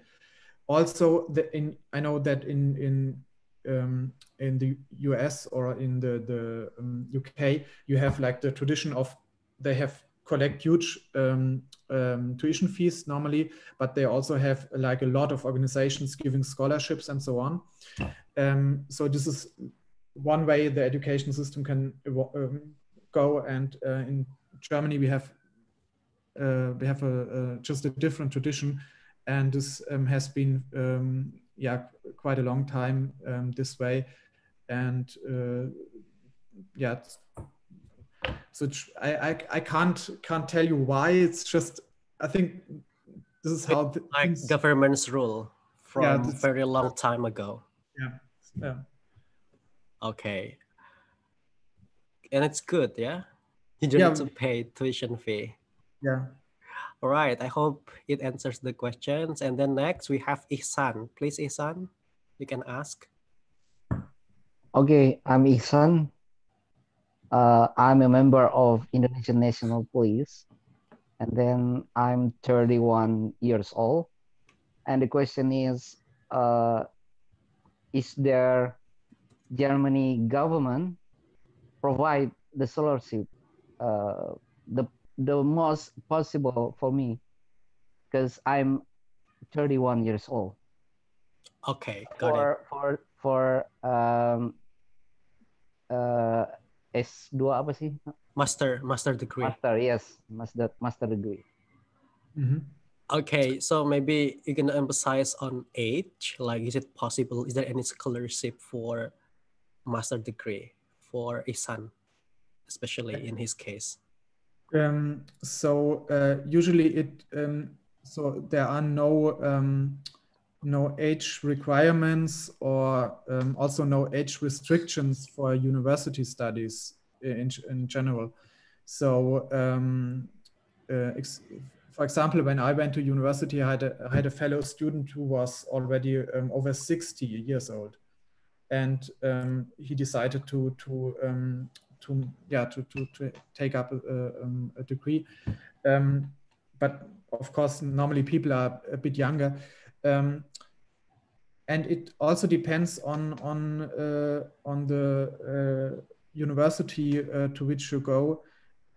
Also, the, in I know that in in um, in the US or in the the um, UK, you have like the tradition of they have collect huge um, um, tuition fees normally, but they also have like a lot of organizations giving scholarships and so on. Um, so this is one way the education system can um, go. And uh, in Germany, we have uh, we have a, a just a different tradition, and this has been yeah quite a long time um, this way, and uh, yeah. So I, I I can't can't tell you why. It's just I think this is how th-
Like
things-
government's rule from
Yeah, that's-
very long time ago.
yeah.
Okay. And it's good, yeah? You don't
Yeah.
need to pay tuition fee.
yeah.
All right. I hope it answers the questions. And then next we have Ihsan. Please, Ihsan, you can ask.
Okay, I'm Ihsan. Uh, I'm a member of Indonesian National Police, and then I'm 31 years old. And the question is, uh, is there Germany government provide the scholarship uh, the the most possible for me because I'm 31 years old.
Okay, got
for
it.
for for um uh S2 apa sih?
Master master degree.
Master, yes, master master degree.
Mhm.
Okay, so maybe you can emphasize on age. Like, is it possible? Is there any scholarship for master degree for Ihsan, especially in his case?
Um, so uh, usually it um, so there are no um, no age requirements or um, also no age restrictions for university studies in, in general. So um, uh, for example, when I went to university, I had a, I had a fellow student who was already um, over 60 years old, and um, he decided to to um, to yeah to to, to take up a, um, a degree. Um, but of course, normally people are a bit younger, um, and it also depends on on uh, on the uh, university uh, to which you go.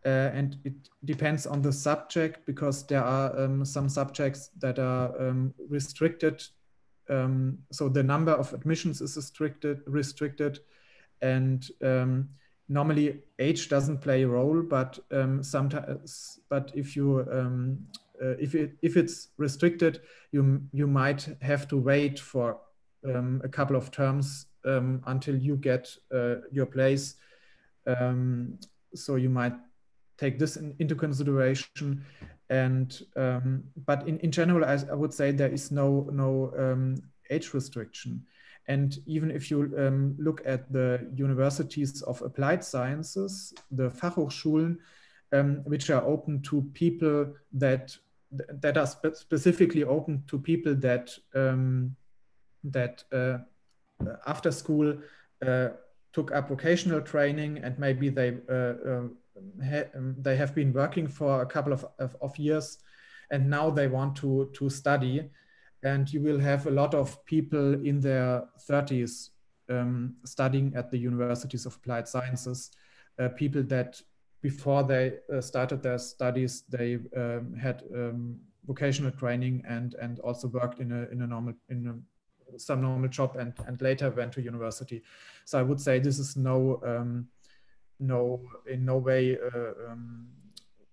Uh, and it depends on the subject because there are um, some subjects that are um, restricted. Um, so the number of admissions is restricted, restricted, and um, normally age doesn't play a role. But um, sometimes, but if you um, uh, if it if it's restricted, you you might have to wait for a couple of terms until you get uh, your place. so you might take this in, into consideration and um, but in, in general I, I, would say there is no no um, age restriction and even if you um, look at the universities of applied sciences the fachhochschulen which are open to people that that are spe specifically open to people that that uh, after school uh, took up vocational training and maybe they uh, ha they have been working for a couple of, of, of, years and now they want to, to study. And you will have a lot of people in their 30s um, studying at the universities of applied sciences, uh, people that before they uh, started their studies, they um, had um, vocational training and, and also worked in a, in a normal, in a, some normal job and, and later went to university. So I would say this is no, um, no in no way uh, um,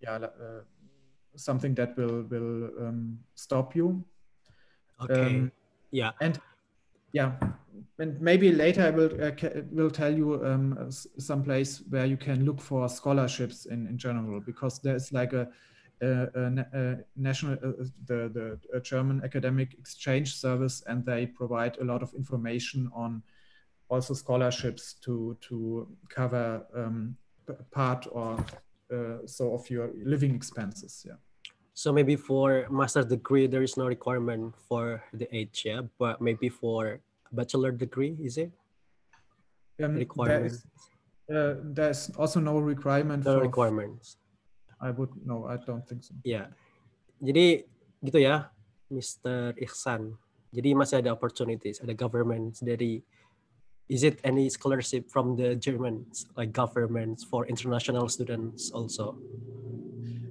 yeah uh, something that will will um, stop you
okay um, yeah
and yeah and maybe later i will uh, will tell you um, some place where you can look for scholarships in in general because there's like a, a, a national uh, the the german academic exchange service and they provide a lot of information on also scholarships to to cover um, part or uh, so of your living expenses. Yeah.
So maybe for master degree there is no requirement for the age, yeah, but maybe for bachelor degree is it?
Um, requirement. There is, uh, there's also no requirement.
No for, requirements.
I would no, I don't think so.
Ya, yeah. jadi gitu ya, Mr. Ihsan. Jadi masih ada opportunities, ada government dari is it any scholarship from the German like governments for international students also?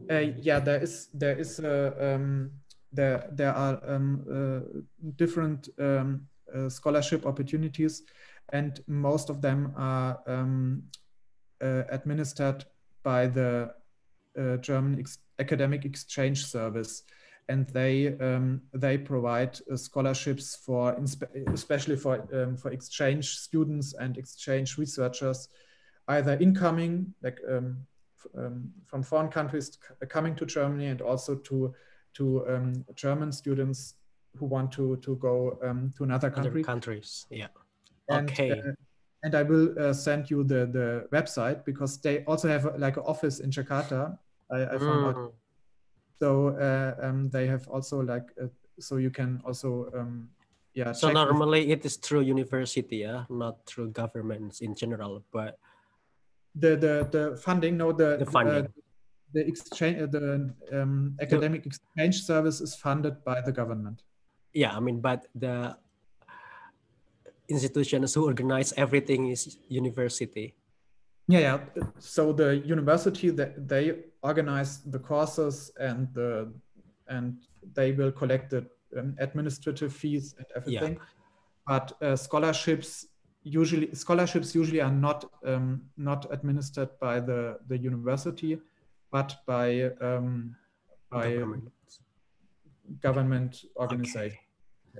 Uh, yeah, there is there is uh, um, there there are um, uh, different um, uh, scholarship opportunities, and most of them are um, administered by the German ex Academic Exchange Service. And they um, they provide uh, scholarships for especially for um, for exchange students and exchange researchers, either incoming like um, um from foreign countries coming to Germany and also to to um, German students who want to to go um, to another country.
Other countries, yeah.
And,
okay.
Uh, and I will uh, send you the the website because they also have like an office in Jakarta. I, I found mm. out so uh, um, they have also like uh, so you can also um, yeah.
So normally it is through university, yeah, not through governments in general, but
the the the funding no the
the funding.
Uh, the exchange, uh, the um, academic exchange service is funded by the government.
Yeah, I mean, but the institutions who organize everything is university.
Yeah, yeah. So the university that they organize the courses and the and they will collect the um, administrative fees and everything. But uh, scholarships usually scholarships usually are not um, not administered by the the university, but by um, by
Government.
government organization.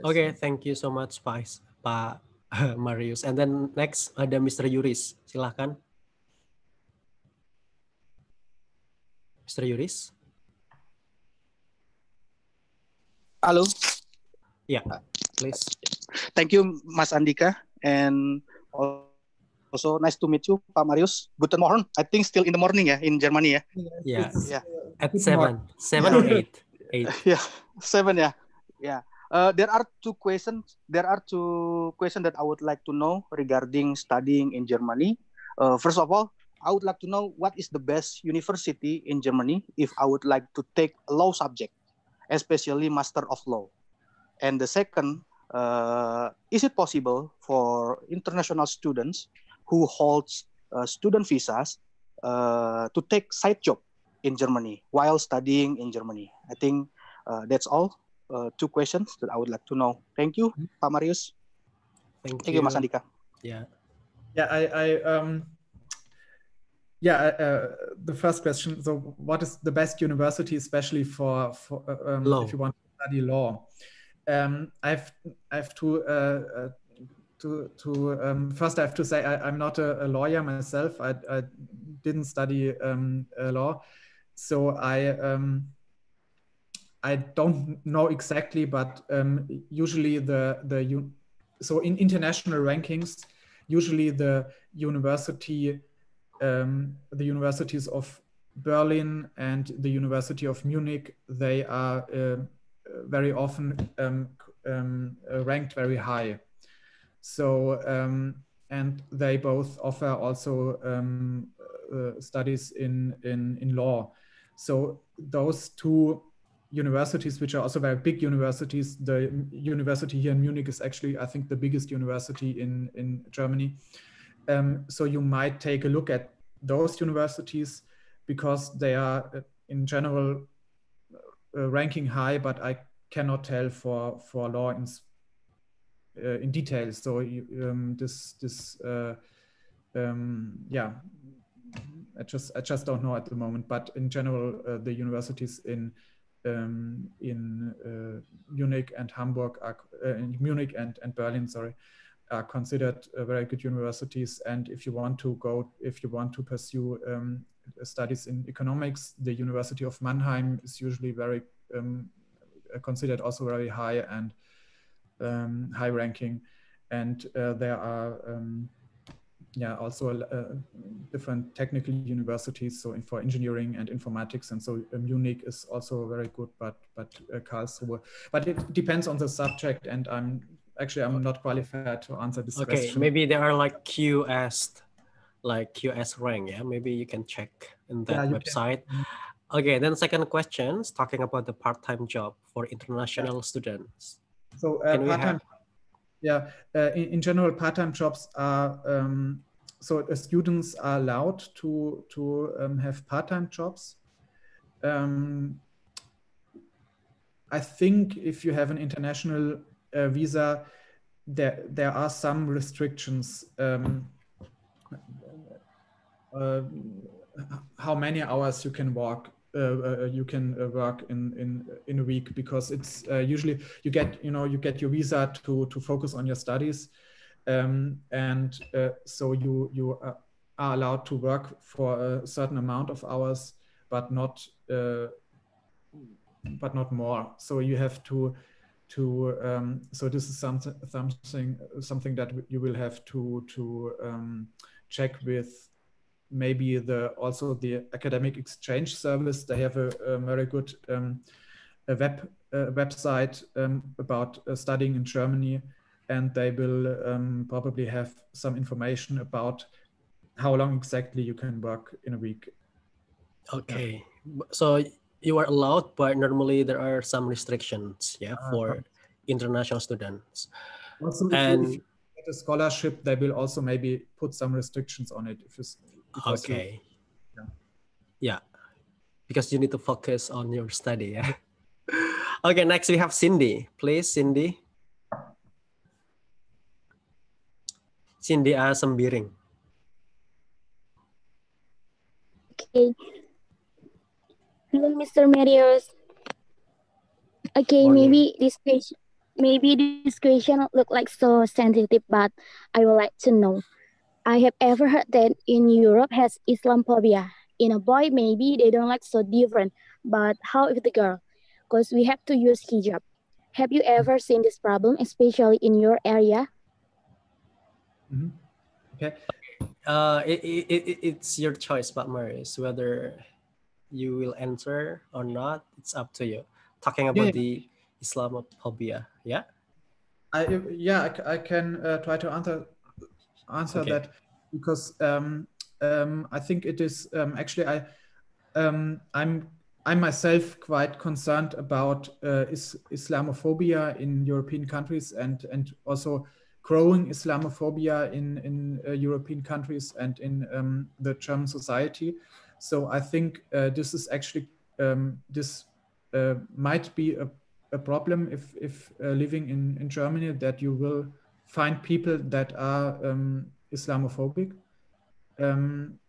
Okay, thank you so much, Pak Pak *laughs* Marius. And then next ada Mr. Yuris, silahkan. Mr. Yuris,
Halo, Yeah,
please.
thank you Mas Andika and also nice to meet you Pak Marius. Guten Morgen. I think still in the morning ya in Germany ya.
Yeah,
Yeah.
at
Good
seven, seven or eight, eight.
Yeah, seven ya. Yeah. Uh, there are two questions. There are two questions that I would like to know regarding studying in Germany. Uh, first of all, I would like to know what is the best university in Germany if I would like to take a law subject, especially Master of Law. And the second, uh, is it possible for international students who holds uh, student visas uh, to take side job in Germany while studying in Germany? I think uh, that's all. Uh, two questions that I would like to know. Thank you, Pak Marius.
Thank,
Thank you, Mas Andika.
Yeah.
Yeah, I, I um, yeah, uh, the first question. So, what is the best university, especially for for um, if you want to study law? Um, I've I have to uh, uh, to to um, first I have to say I, I'm not a, a lawyer myself. I, I didn't study um, uh, law, so I um, I don't know exactly, but um, usually the the so in international rankings, usually the university um, the universities of Berlin and the University of Munich they are uh, very often um, um, uh, ranked very high. So um, and they both offer also um, uh, studies in, in in law. So those two universities, which are also very big universities, the university here in Munich is actually I think the biggest university in in Germany. Um, so you might take a look at those universities because they are uh, in general uh, ranking high, but I cannot tell for for law in uh, in detail. So you, um, this this uh, um, yeah, I just I just don't know at the moment. But in general, uh, the universities in um, in uh, Munich and Hamburg are uh, in Munich and, and Berlin, sorry, are considered very good universities. And if you want to go, if you want to pursue um, studies in economics, the University of Mannheim is usually very um, considered also very high and um, high ranking. And uh, there are um, yeah also uh, different technical universities so in, for engineering and informatics. And so uh, munich is also very good but but uh, karlsruhe. But it depends on the subject and i'm actually i'm not qualified to answer this
Okay,
question.
maybe there are like QS, like QS rank. Yeah, maybe you can check in that
Yeah, you can.
website. Okay, then second question is talking about the part-time job for international students.
so uh, part-time yeah uh, in, in general part-time jobs are um, so uh, students are allowed to to um, have part-time jobs um, i think if you have an international uh, visa there there are some restrictions um, uh, how many hours you can work uh, uh, you can uh, work in, in in a week because it's uh, usually you get you know you get your visa to to focus on your studies um, and so you you are allowed to work for a certain amount of hours but not but not more. So you have to to um, so this is something something something that you will have to to um, check with maybe the also the academic exchange service they have a, a very good um, a web uh, website um, about uh, studying in germany and they will um, probably have some information about how long exactly you can work in a week
Okay, B- So you are allowed, but normally there are some restrictions, yeah,
Ah,
for international students.
Also, if you- if
And
a scholarship, they will also maybe put some restrictions on it. If you-
okay,
yeah.
yeah, because you need to focus on your study. Yeah. *laughs* okay, next we have Cindy. Please, Cindy. Cindy A. Sembiring.
Okay. Hello, Mr. Marius. Okay,
Morning.
maybe this question, maybe this question look like so sensitive, but I would like to know. I have ever heard that in Europe has Islamophobia. In a boy, maybe they don't like so different, but how if the girl? Because we have to use hijab. Have you ever seen this problem, especially in your area?
Mhm. Okay.
Uh, it, it, it, it's your choice, but Marius, whether you will answer or not, it's up to you. Talking about
yeah.
the Islamophobia, yeah.
I yeah, I can uh, try to answer answer
Okay.
that because um, um, I think it is um, actually I um, I'm I'm myself quite concerned about uh, is Islamophobia in European countries and and also growing Islamophobia in in uh, European countries and in um, the German society. So I think uh, this is actually um, this uh, might be a a problem if if uh, living in in Germany that you will find people that are um, Islamophobic. Um,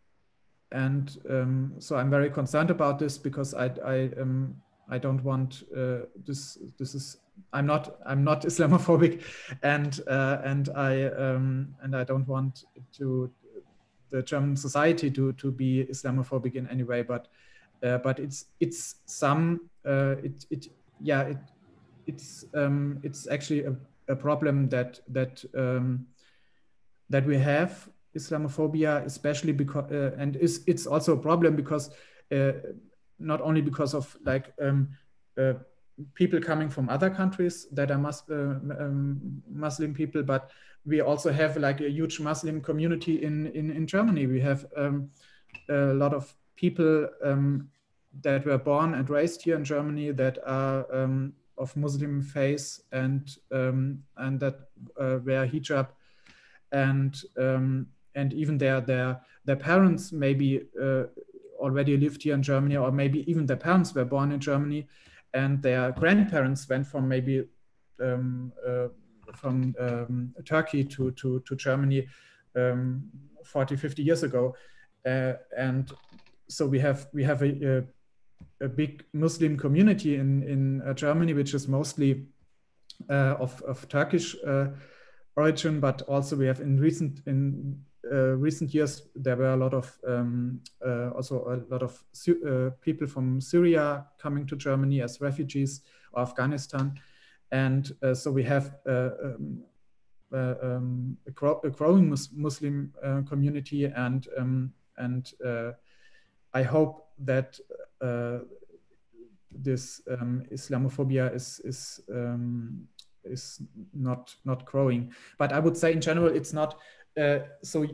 and um, so I'm very concerned about this because I I um, I don't want uh, this this is I'm not I'm not *laughs* Islamophobic and uh, and I um, and I don't want to the German society to to be Islamophobic in any way but uh, but it's it's some uh, it it yeah it it's um, it's actually a, a problem that that um, that we have Islamophobia, especially because uh, and is it's also a problem because uh, not only because of like um, uh, people coming from other countries that are mus- uh, um, Muslim people, but we also have like a huge Muslim community in in, in Germany. We have um, a lot of people um, that were born and raised here in Germany that are um, of Muslim faith and um, and that uh, wear hijab. And um, and even their their their parents maybe uh, already lived here in Germany or maybe even their parents were born in Germany and their grandparents went from maybe um, uh, from um, Turkey to to to Germany um, 40 50 years ago. Uh, and so we have we have a, a a big Muslim community in in uh, Germany, which is mostly uh, of of Turkish uh, origin, but also we have in recent in uh, recent years there were a lot of um, uh, also a lot of uh, people from Syria coming to Germany as refugees or Afghanistan, and so we have. Um, um, a, grow- a growing mus- Muslim community, and um, and I hope that this um, Islamophobia is is um, is not not growing. But I would say in general, it's not. Uh, so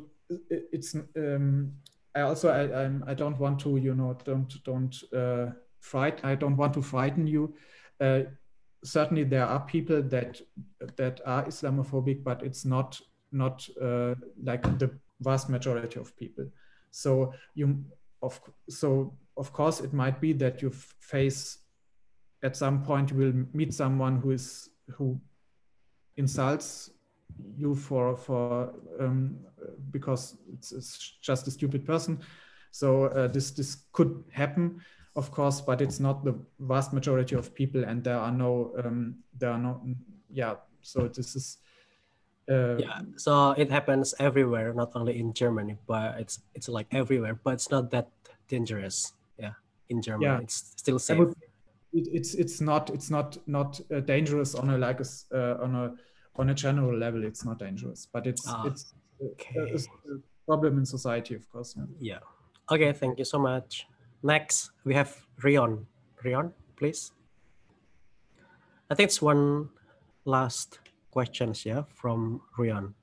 it's. Um, I also I I'm, I don't want to you know don't don't uh, fright. I don't want to frighten you. Uh, certainly there are people that that are Islamophobic, but it's not not uh, like the vast majority of people. So you of so of course it might be that you face at some point you will meet someone who is who insults you for for um, because it's, it's just a stupid person so uh, this this could happen of course but it's not the vast majority of people and there are no um, there are no yeah so this is uh,
Yeah, so it happens everywhere, not only in Germany, but it's it's like everywhere. But it's not that dangerous. Yeah, in Germany,
Yeah.
it's still
I
safe.
would, it, it's it's not it's not not uh, dangerous on a like a s- uh, on a on a general level. It's not dangerous, but it's
Ah,
it's uh,
okay.
it's a problem in society, of course. yeah.
Yeah. Okay, thank you so much. Next, we have Rion. Rion, please. I think it's one last questions, yeah, from Rion.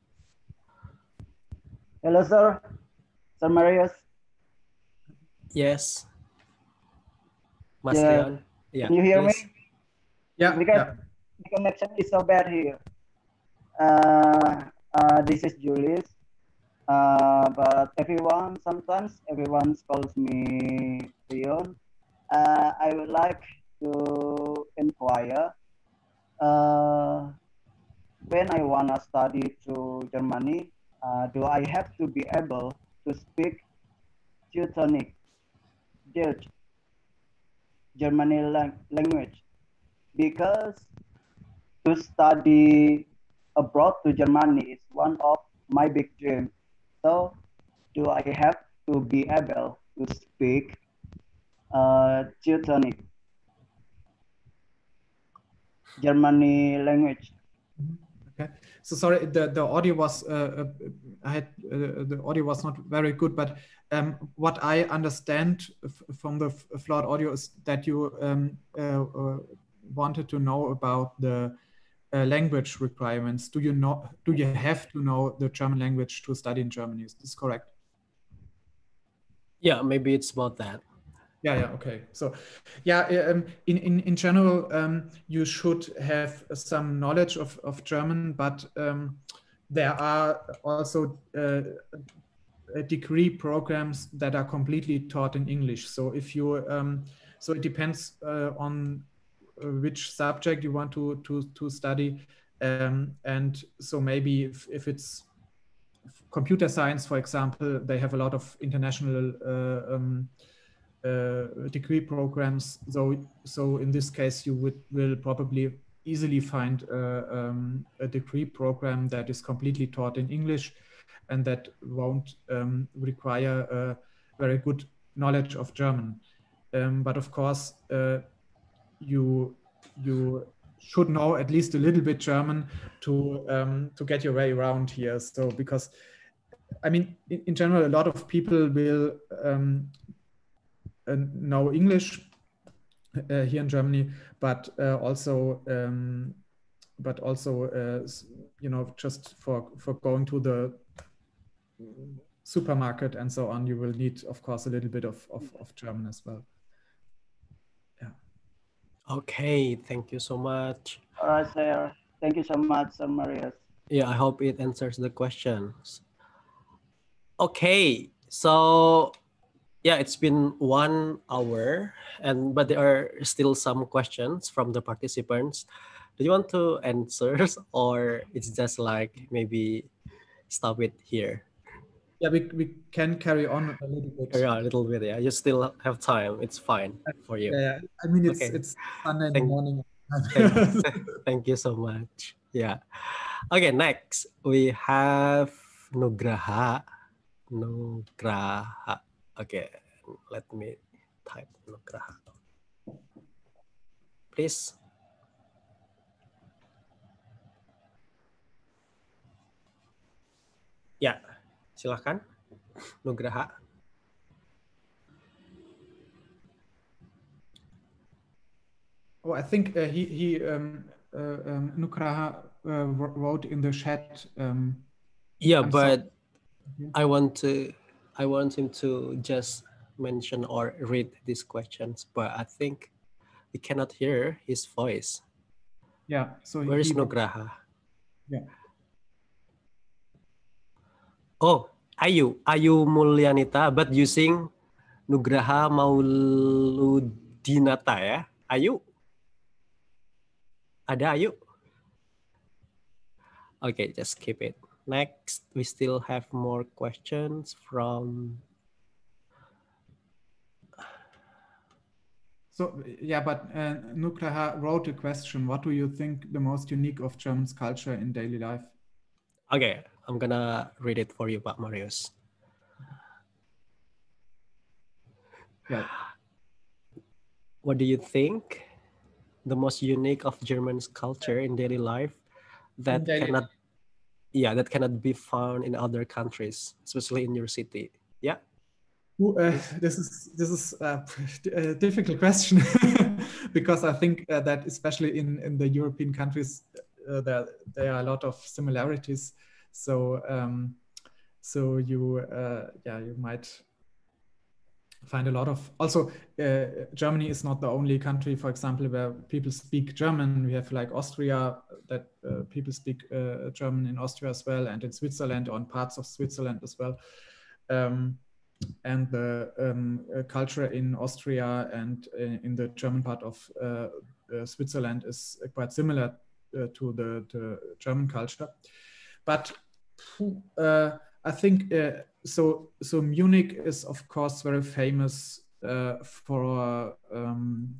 Hello, sir. Sir Marius.
Yes. Mas
Yeah.
Rian. Yeah.
Can you hear
please.
me?
Yeah,
Because
yeah.
the connection is so bad here. Uh, uh, this is Julius. Uh, but everyone, sometimes everyone calls me Leon. Uh, I would like to inquire uh, when I wanna study to Germany, uh, do I have to be able to speak Teutonic, Dutch, Germany lang- language? Because to study abroad to Germany is one of my big dreams. So, do I have to be able to speak uh, Teutonic, Germany language?
Okay. So sorry, the, the audio was uh, uh, I had uh, the audio was not very good, but um, what I understand from the flawed audio is that you um, uh, uh, wanted to know about the uh, language requirements. Do you know? Do you have to know the German language to study in Germany? Is this correct?
Yeah, maybe it's about that.
Yeah, yeah, okay. So, yeah, um, in, in, in general, um, you should have some knowledge of, of German, but um, there are also uh, degree programs that are completely taught in English. So if you, um, so it depends uh, on uh, which subject you want to to to study, um, and so maybe if, if it's computer science, for example, they have a lot of international uh, um, uh, degree programs. So, so in this case, you would will probably easily find uh, um, a degree program that is completely taught in English, and that won't um, require a very good knowledge of German. Um, but of course, uh, you you should know at least a little bit German to um, to get your way around here. So because I mean, in, in general, a lot of people will um, uh, know English uh, here in Germany, but uh, also um, but also uh, you know just for for going to the supermarket and so on, you will need, of course, a little bit of of, of German as well. Yeah.
Okay, thank you so much.
All right, sir. Thank you so much, Sir Marius.
Yeah, I hope it answers the questions. Okay, so yeah, it's been one hour, and but there are still some questions from the participants. Do you want to answer, *laughs* or it's just like maybe stop it here?
Yeah, we, we can carry on a little bit.
Carry on a little bit. Yeah, you still have time. It's fine for you.
Yeah, yeah. I mean, it's
Okay.
it's Sunday in
Thank-
the morning.
Thank, *laughs* thank you so much. Yeah. Okay, next we have Nugraha. Nugraha. Okay, let me type Nugraha. Please. Ya, silakan Nugraha.
Oh, I think uh, he he um, uh, um, Nukraha uh, wrote in the chat. Um,
Yeah,
I'm
but I want to I want him to just mention or read these questions, but I think we cannot hear his voice.
yeah. So
Where is
he,
Nugraha?
Yeah.
Oh, Ayu, Ayu Mulyanita, but using Nugraha Mauludinata ya. Ayu. Ada Ayu? Okay, just keep it. Next, we still have more questions from
So yeah, but uh, Nukraha wrote a question. What do you think the most unique of German's culture in daily life?
Okay, I'm gonna read it for you, Pak Marius.
Yeah.
What do you think the most unique of German's culture in daily life that
daily
cannot yeah, that cannot be found in other countries, especially in your city? Yeah.
Ooh, uh, this is this is uh, *laughs* a difficult question *laughs* because I think uh, that especially in in the European countries uh, there there are a lot of similarities. So um, so you uh, yeah you might find a lot of also uh, germany is not the only country for example where people speak german. We have like austria that uh, people speak uh, german in austria as well and in switzerland or in parts of switzerland as well. Um, and the um, uh, culture in austria and uh, in the german part of uh, switzerland is quite similar to the, the, german culture. But i think so so Munich is of course very famous uh, for um,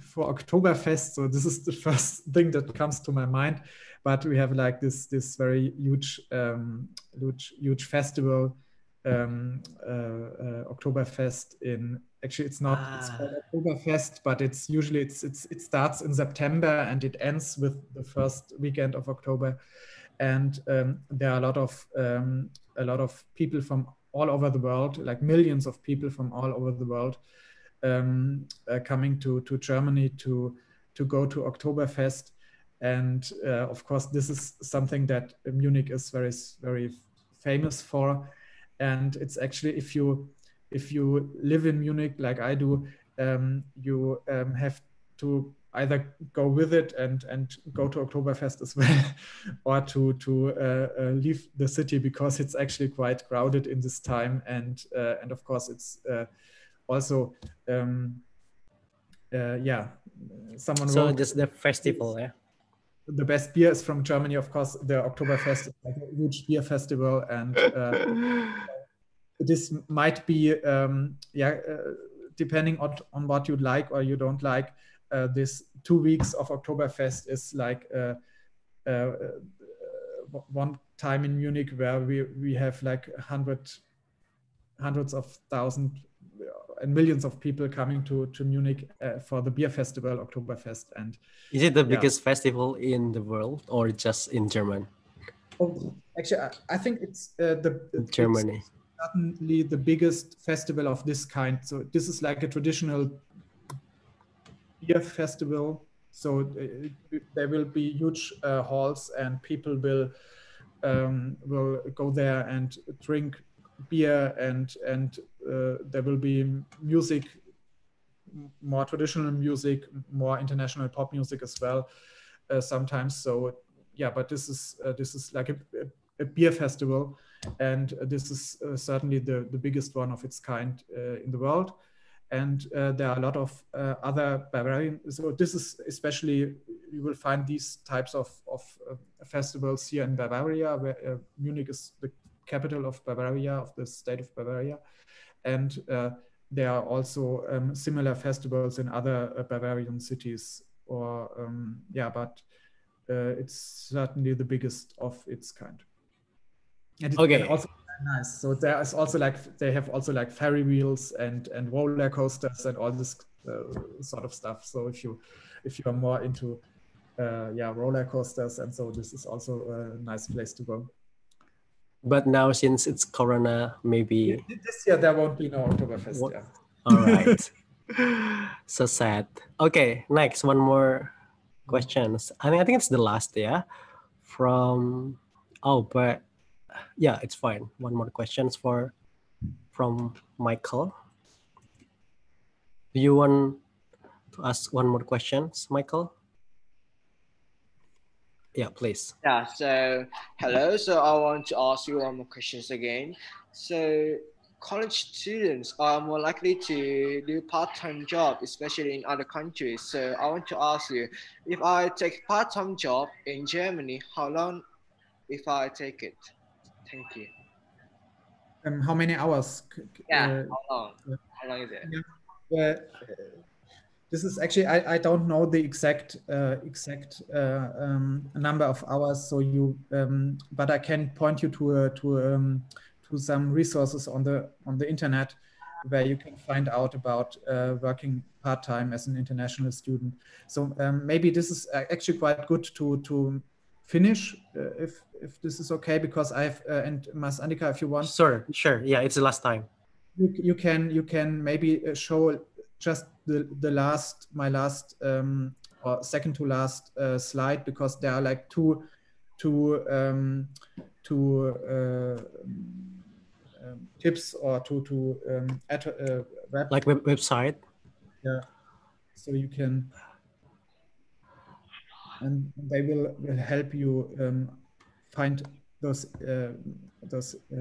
for Oktoberfest. So this is the first thing that comes to my mind. But we have like this this very huge um, huge huge festival, um, uh, uh, Oktoberfest in. Actually, it's not ah. it's called Oktoberfest, but it's usually it's it's it starts in September and it ends with the first weekend of October and um, there are a lot of um, a lot of people from all over the world, like millions of people from all over the world, um, uh, coming to to Germany to to go to Oktoberfest, and uh, of course this is something that Munich is very very famous for, and it's actually if you if you live in Munich like I do, um, you um, have to either go with it and and go to Oktoberfest as *laughs* well, or to to uh, uh, leave the city because it's actually quite crowded in this time, and uh, and of course it's uh, also um, uh, yeah someone.
So just the festival, yeah.
The best beer is from Germany, of course. The Oktoberfest is like a huge beer festival, and uh, *laughs* this might be um, yeah depending on, on what you like or you don't like this two weeks of Oktoberfest is like uh, uh, one time in Munich where we, we have like hundred, hundreds of thousands and millions of people coming to, to Munich uh, for the beer festival, Oktoberfest. And
is it the biggest festival in the world or just in Germany?
Oh, actually, I, I think it's uh, the
Germany.
certainly the biggest festival of this kind. So this is like a traditional beer festival. So uh, there will be huge uh, halls, and people will um, will go there and drink beer, and and uh, there will be music, more traditional music, more international pop music as well, uh, sometimes. So yeah, but this is uh, this is like a, a, beer festival, and this is certainly the the biggest one of its kind in the world and uh, there are a lot of uh, other Bavarian. So this is especially you will find these types of of uh, festivals here in Bavaria, where uh, Munich is the capital of Bavaria of the state of Bavaria, and uh, there are also um, similar festivals in other uh, Bavarian cities. Or um, yeah, but it's certainly the biggest of its kind.
And it, okay.
also nice. So there is also like they have also like ferry wheels and and roller coasters and all this uh, sort of stuff. So if you if you are more into uh, yeah roller coasters and so this is also a nice place to go.
But now since it's Corona, maybe
this year there won't be no Oktoberfest.
What? Yeah. All right. *laughs* *laughs* so sad. Okay, next one more questions. I mean, I think it's the last, yeah. From oh, but yeah, it's fine. One more questions for from Michael. Do you want to ask one more questions, Michael? Yeah, please.
Yeah, so hello. So I want to ask you one more questions again. So college students are more likely to do part-time job, especially in other countries. So I want to ask you, if I take part-time job in Germany, how long if I take it? Thank you.
Um, how many hours?
Yeah, uh, how long? How long is it?
Yeah. Uh, this is actually I, I don't know the exact uh, exact uh, um, number of hours. So you, um, but I can point you to a, to um, to some resources on the on the internet where you can find out about uh, working part time as an international student. So um, maybe this is uh, actually quite good to to finish uh, if if this is okay because I've uh, and Mas Andika if you want.
Sure, sure. Yeah, it's the last time.
You, you can you can maybe uh, show just the the last my last um, or second to last uh, slide because there are like two two um, two uh, um, tips or to to um, add a web
Like web website.
yeah so you can and they will, will help you um, find those uh, those uh,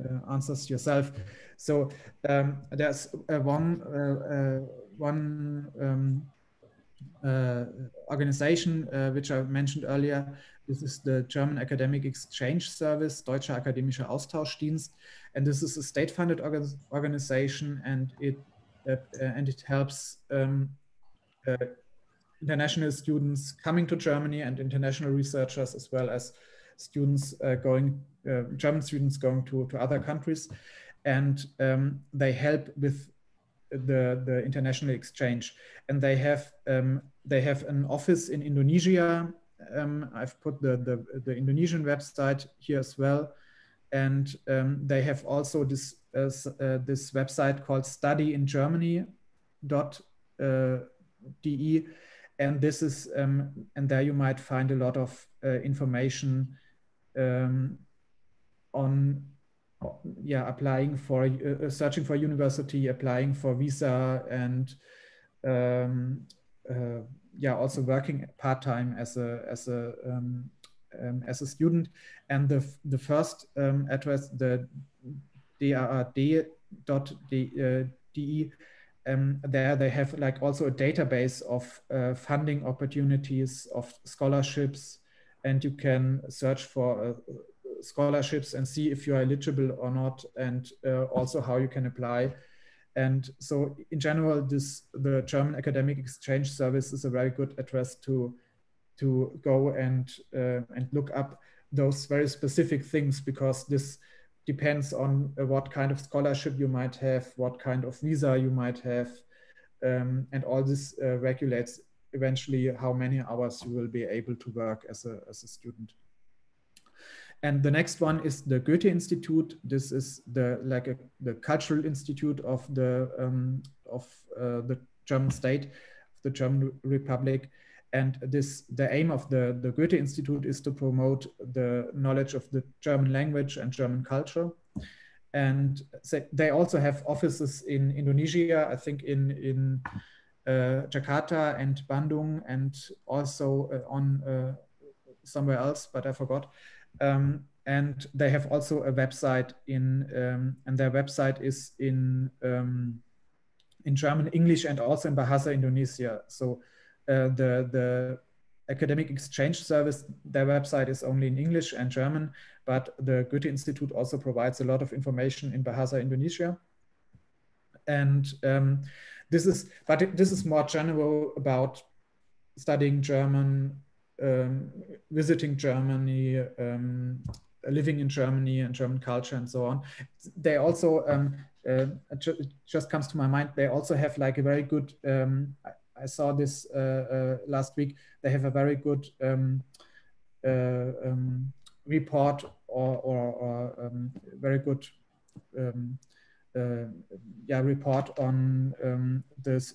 uh, answers yourself so um, there's uh, one uh, one um, organization which I mentioned earlier. This is the German Academic Exchange Service, Deutscher Akademischer Austauschdienst, and this is a state-funded organ organization, and it and it helps um, uh, international students coming to Germany and international researchers as well as students uh, going uh, German students going to to other countries, and um, they help with the the international exchange. And they have um, they have an office in Indonesia. Um, I've put the, the, the Indonesian website here as well, and um, they have also this uh, uh, this website called studyingermany.de, and this is um, and there you might find a lot of uh, information um, on yeah applying for uh, searching for university applying for visa and um, uh, yeah also working part-time as a as a um, um, as a student. And the the first um, address the daad.de um, there they have like also a database of uh, funding opportunities of scholarships and you can search for uh, scholarships and see if you are eligible or not and uh, also how you can apply. And so in general this the german academic exchange service is a very good address to to go and uh, and look up those very specific things because this depends on uh, what kind of scholarship you might have what kind of visa you might have um, and all this uh, regulates eventually how many hours you will be able to work as a, as a student and the next one is the Goethe Institute. This is the like a, the cultural institute of the um, of uh, the German state, the German Republic. And this the aim of the, the Goethe Institute is to promote the knowledge of the German language and German culture. And they also have offices in Indonesia, I think in in uh, Jakarta and Bandung, and also uh, on uh, somewhere else, but I forgot. Um, and they have also a website in, um, and their website is in um, in German, English, and also in Bahasa Indonesia. So uh, the the academic exchange service, their website is only in English and German, but the Goethe Institute also provides a lot of information in Bahasa Indonesia. And um, this is, but this is more general about studying German um, visiting Germany, um, living in Germany and German culture and so on. They also, um, uh, it just comes to my mind, they also have like a very good, um, I, saw this uh, uh, last week, they have a very good um, uh, um, report or, or, or very good uh, yeah, report on um, this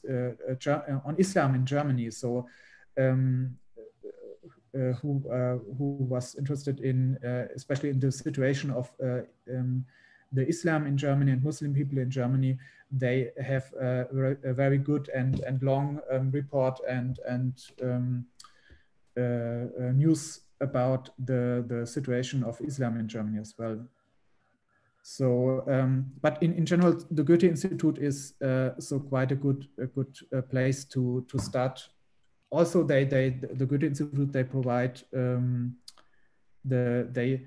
on Islam in Germany. So um, uh, who uh, who was interested in uh, especially in the situation of um, the Islam in Germany and Muslim people in Germany, they have a, a very good and and long um, report and and um, uh, news about the the situation of Islam in Germany as well. So, um, but in, in general, the Goethe Institute is uh, so quite a good a good uh, place to to start also they they the Goethe Institute they provide um, the they uh,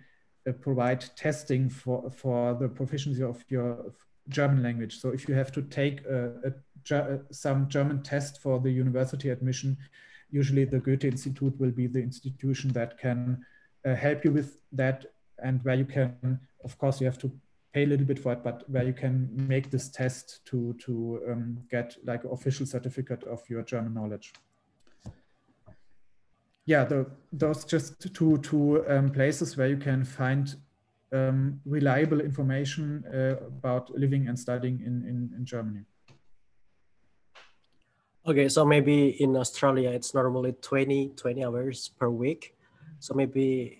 provide testing for for the proficiency of your German language. So if you have to take a, a, a, some German test for the university admission, usually the Goethe Institute will be the institution that can uh, help you with that and where you can, of course, you have to pay a little bit for it, but where you can make this test to to um, get like official certificate of your German knowledge yeah, the, those just two two um, places where you can find um, reliable information uh, about living and studying in, in, in Germany.
Okay, so maybe in Australia it's normally 20, 20 hours per week. So maybe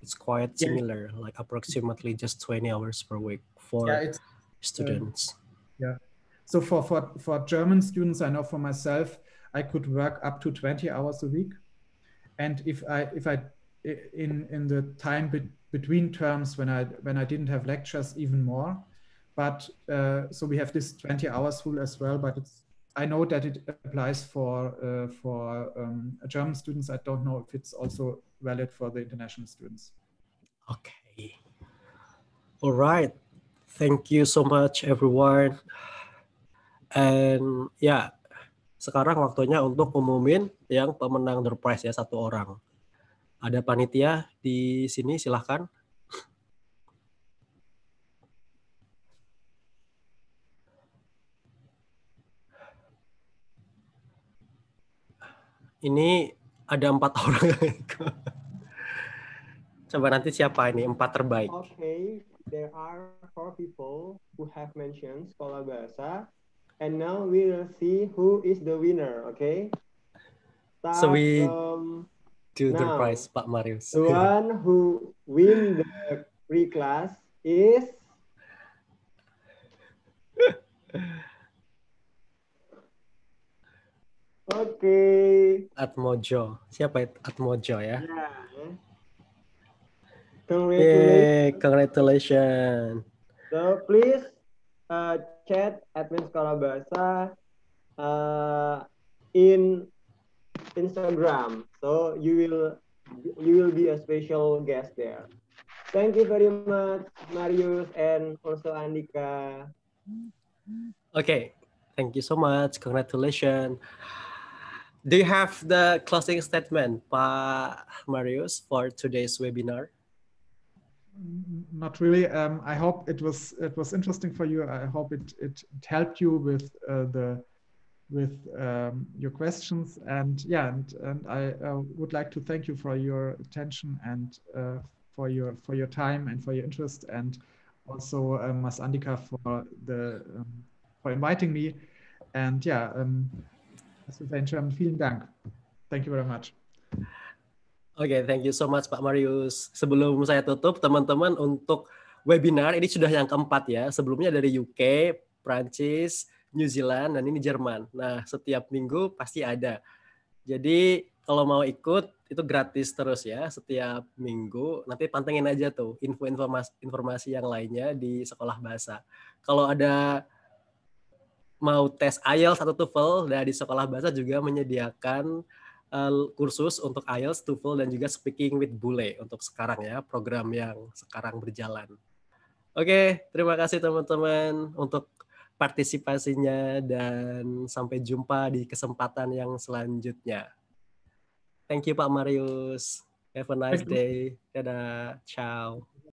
It's quite
Yeah.
similar, like approximately just 20 hours per week for students.
Yeah, it's
students.
so for, for for German students, I know for myself, I could work up to 20 hours a week. And if I if I in in the time be, between terms when I when I didn't have lectures, even more. But uh, so we have this 20 hours rule as well. But it's I know that it applies for uh, for um, German students. I don't know if it's also valid for the international students.
Okay. All right. Thank you so much everyone. And ya, sekarang waktunya untuk umumin yang pemenang door prize ya satu orang. Ada panitia di sini silahkan. Ini ada empat *laughs* orang. Coba nanti siapa ini empat terbaik.
Okay, there are four people who have mentioned Sekolah Bahasa, and now we will see who is the winner. Okay.
So we-
from
To the
Now,
prize Pak Marius.
the one who win the free class is *laughs* Okay.
Atmojo. Siapa itu? Atmojo ya?
Yeah. Congratulations.
Yeay, congratulations.
So please uh, chat admin Sekolah Bahasa uh, in Instagram. So you will you will be a special guest there. Thank you very much, Marius and also Andika.
Okay, thank you so much. Congratulations. Do you have the closing statement, Pak Marius, for today's webinar?
Not really. Um, I hope it was it was interesting for you. I hope it it, it helped you with uh, the with um, your questions. And yeah, and and I uh, would like to thank you for your attention and uh, for your for your time and for your interest, and also uh, Mas Andika for the um, for inviting me. And yeah, um, vielen Dank. Thank you very much.
Oke, thank you so much Pak Marius. Sebelum saya tutup, teman-teman untuk webinar ini sudah yang keempat ya. Sebelumnya dari UK, Prancis, New Zealand, dan ini Jerman. Nah, setiap minggu pasti ada. Jadi kalau mau ikut itu gratis terus ya setiap minggu. Nanti pantengin aja tuh info informasi informasi yang lainnya di sekolah bahasa. Kalau ada mau tes IELTS atau TOEFL dari sekolah bahasa juga menyediakan uh, kursus untuk IELTS, TOEFL dan juga Speaking with Bule untuk sekarang ya, program yang sekarang berjalan. Oke, terima kasih teman-teman untuk partisipasinya dan sampai jumpa di kesempatan yang selanjutnya. Thank you Pak Marius. Have a nice day. Dadah. Ciao.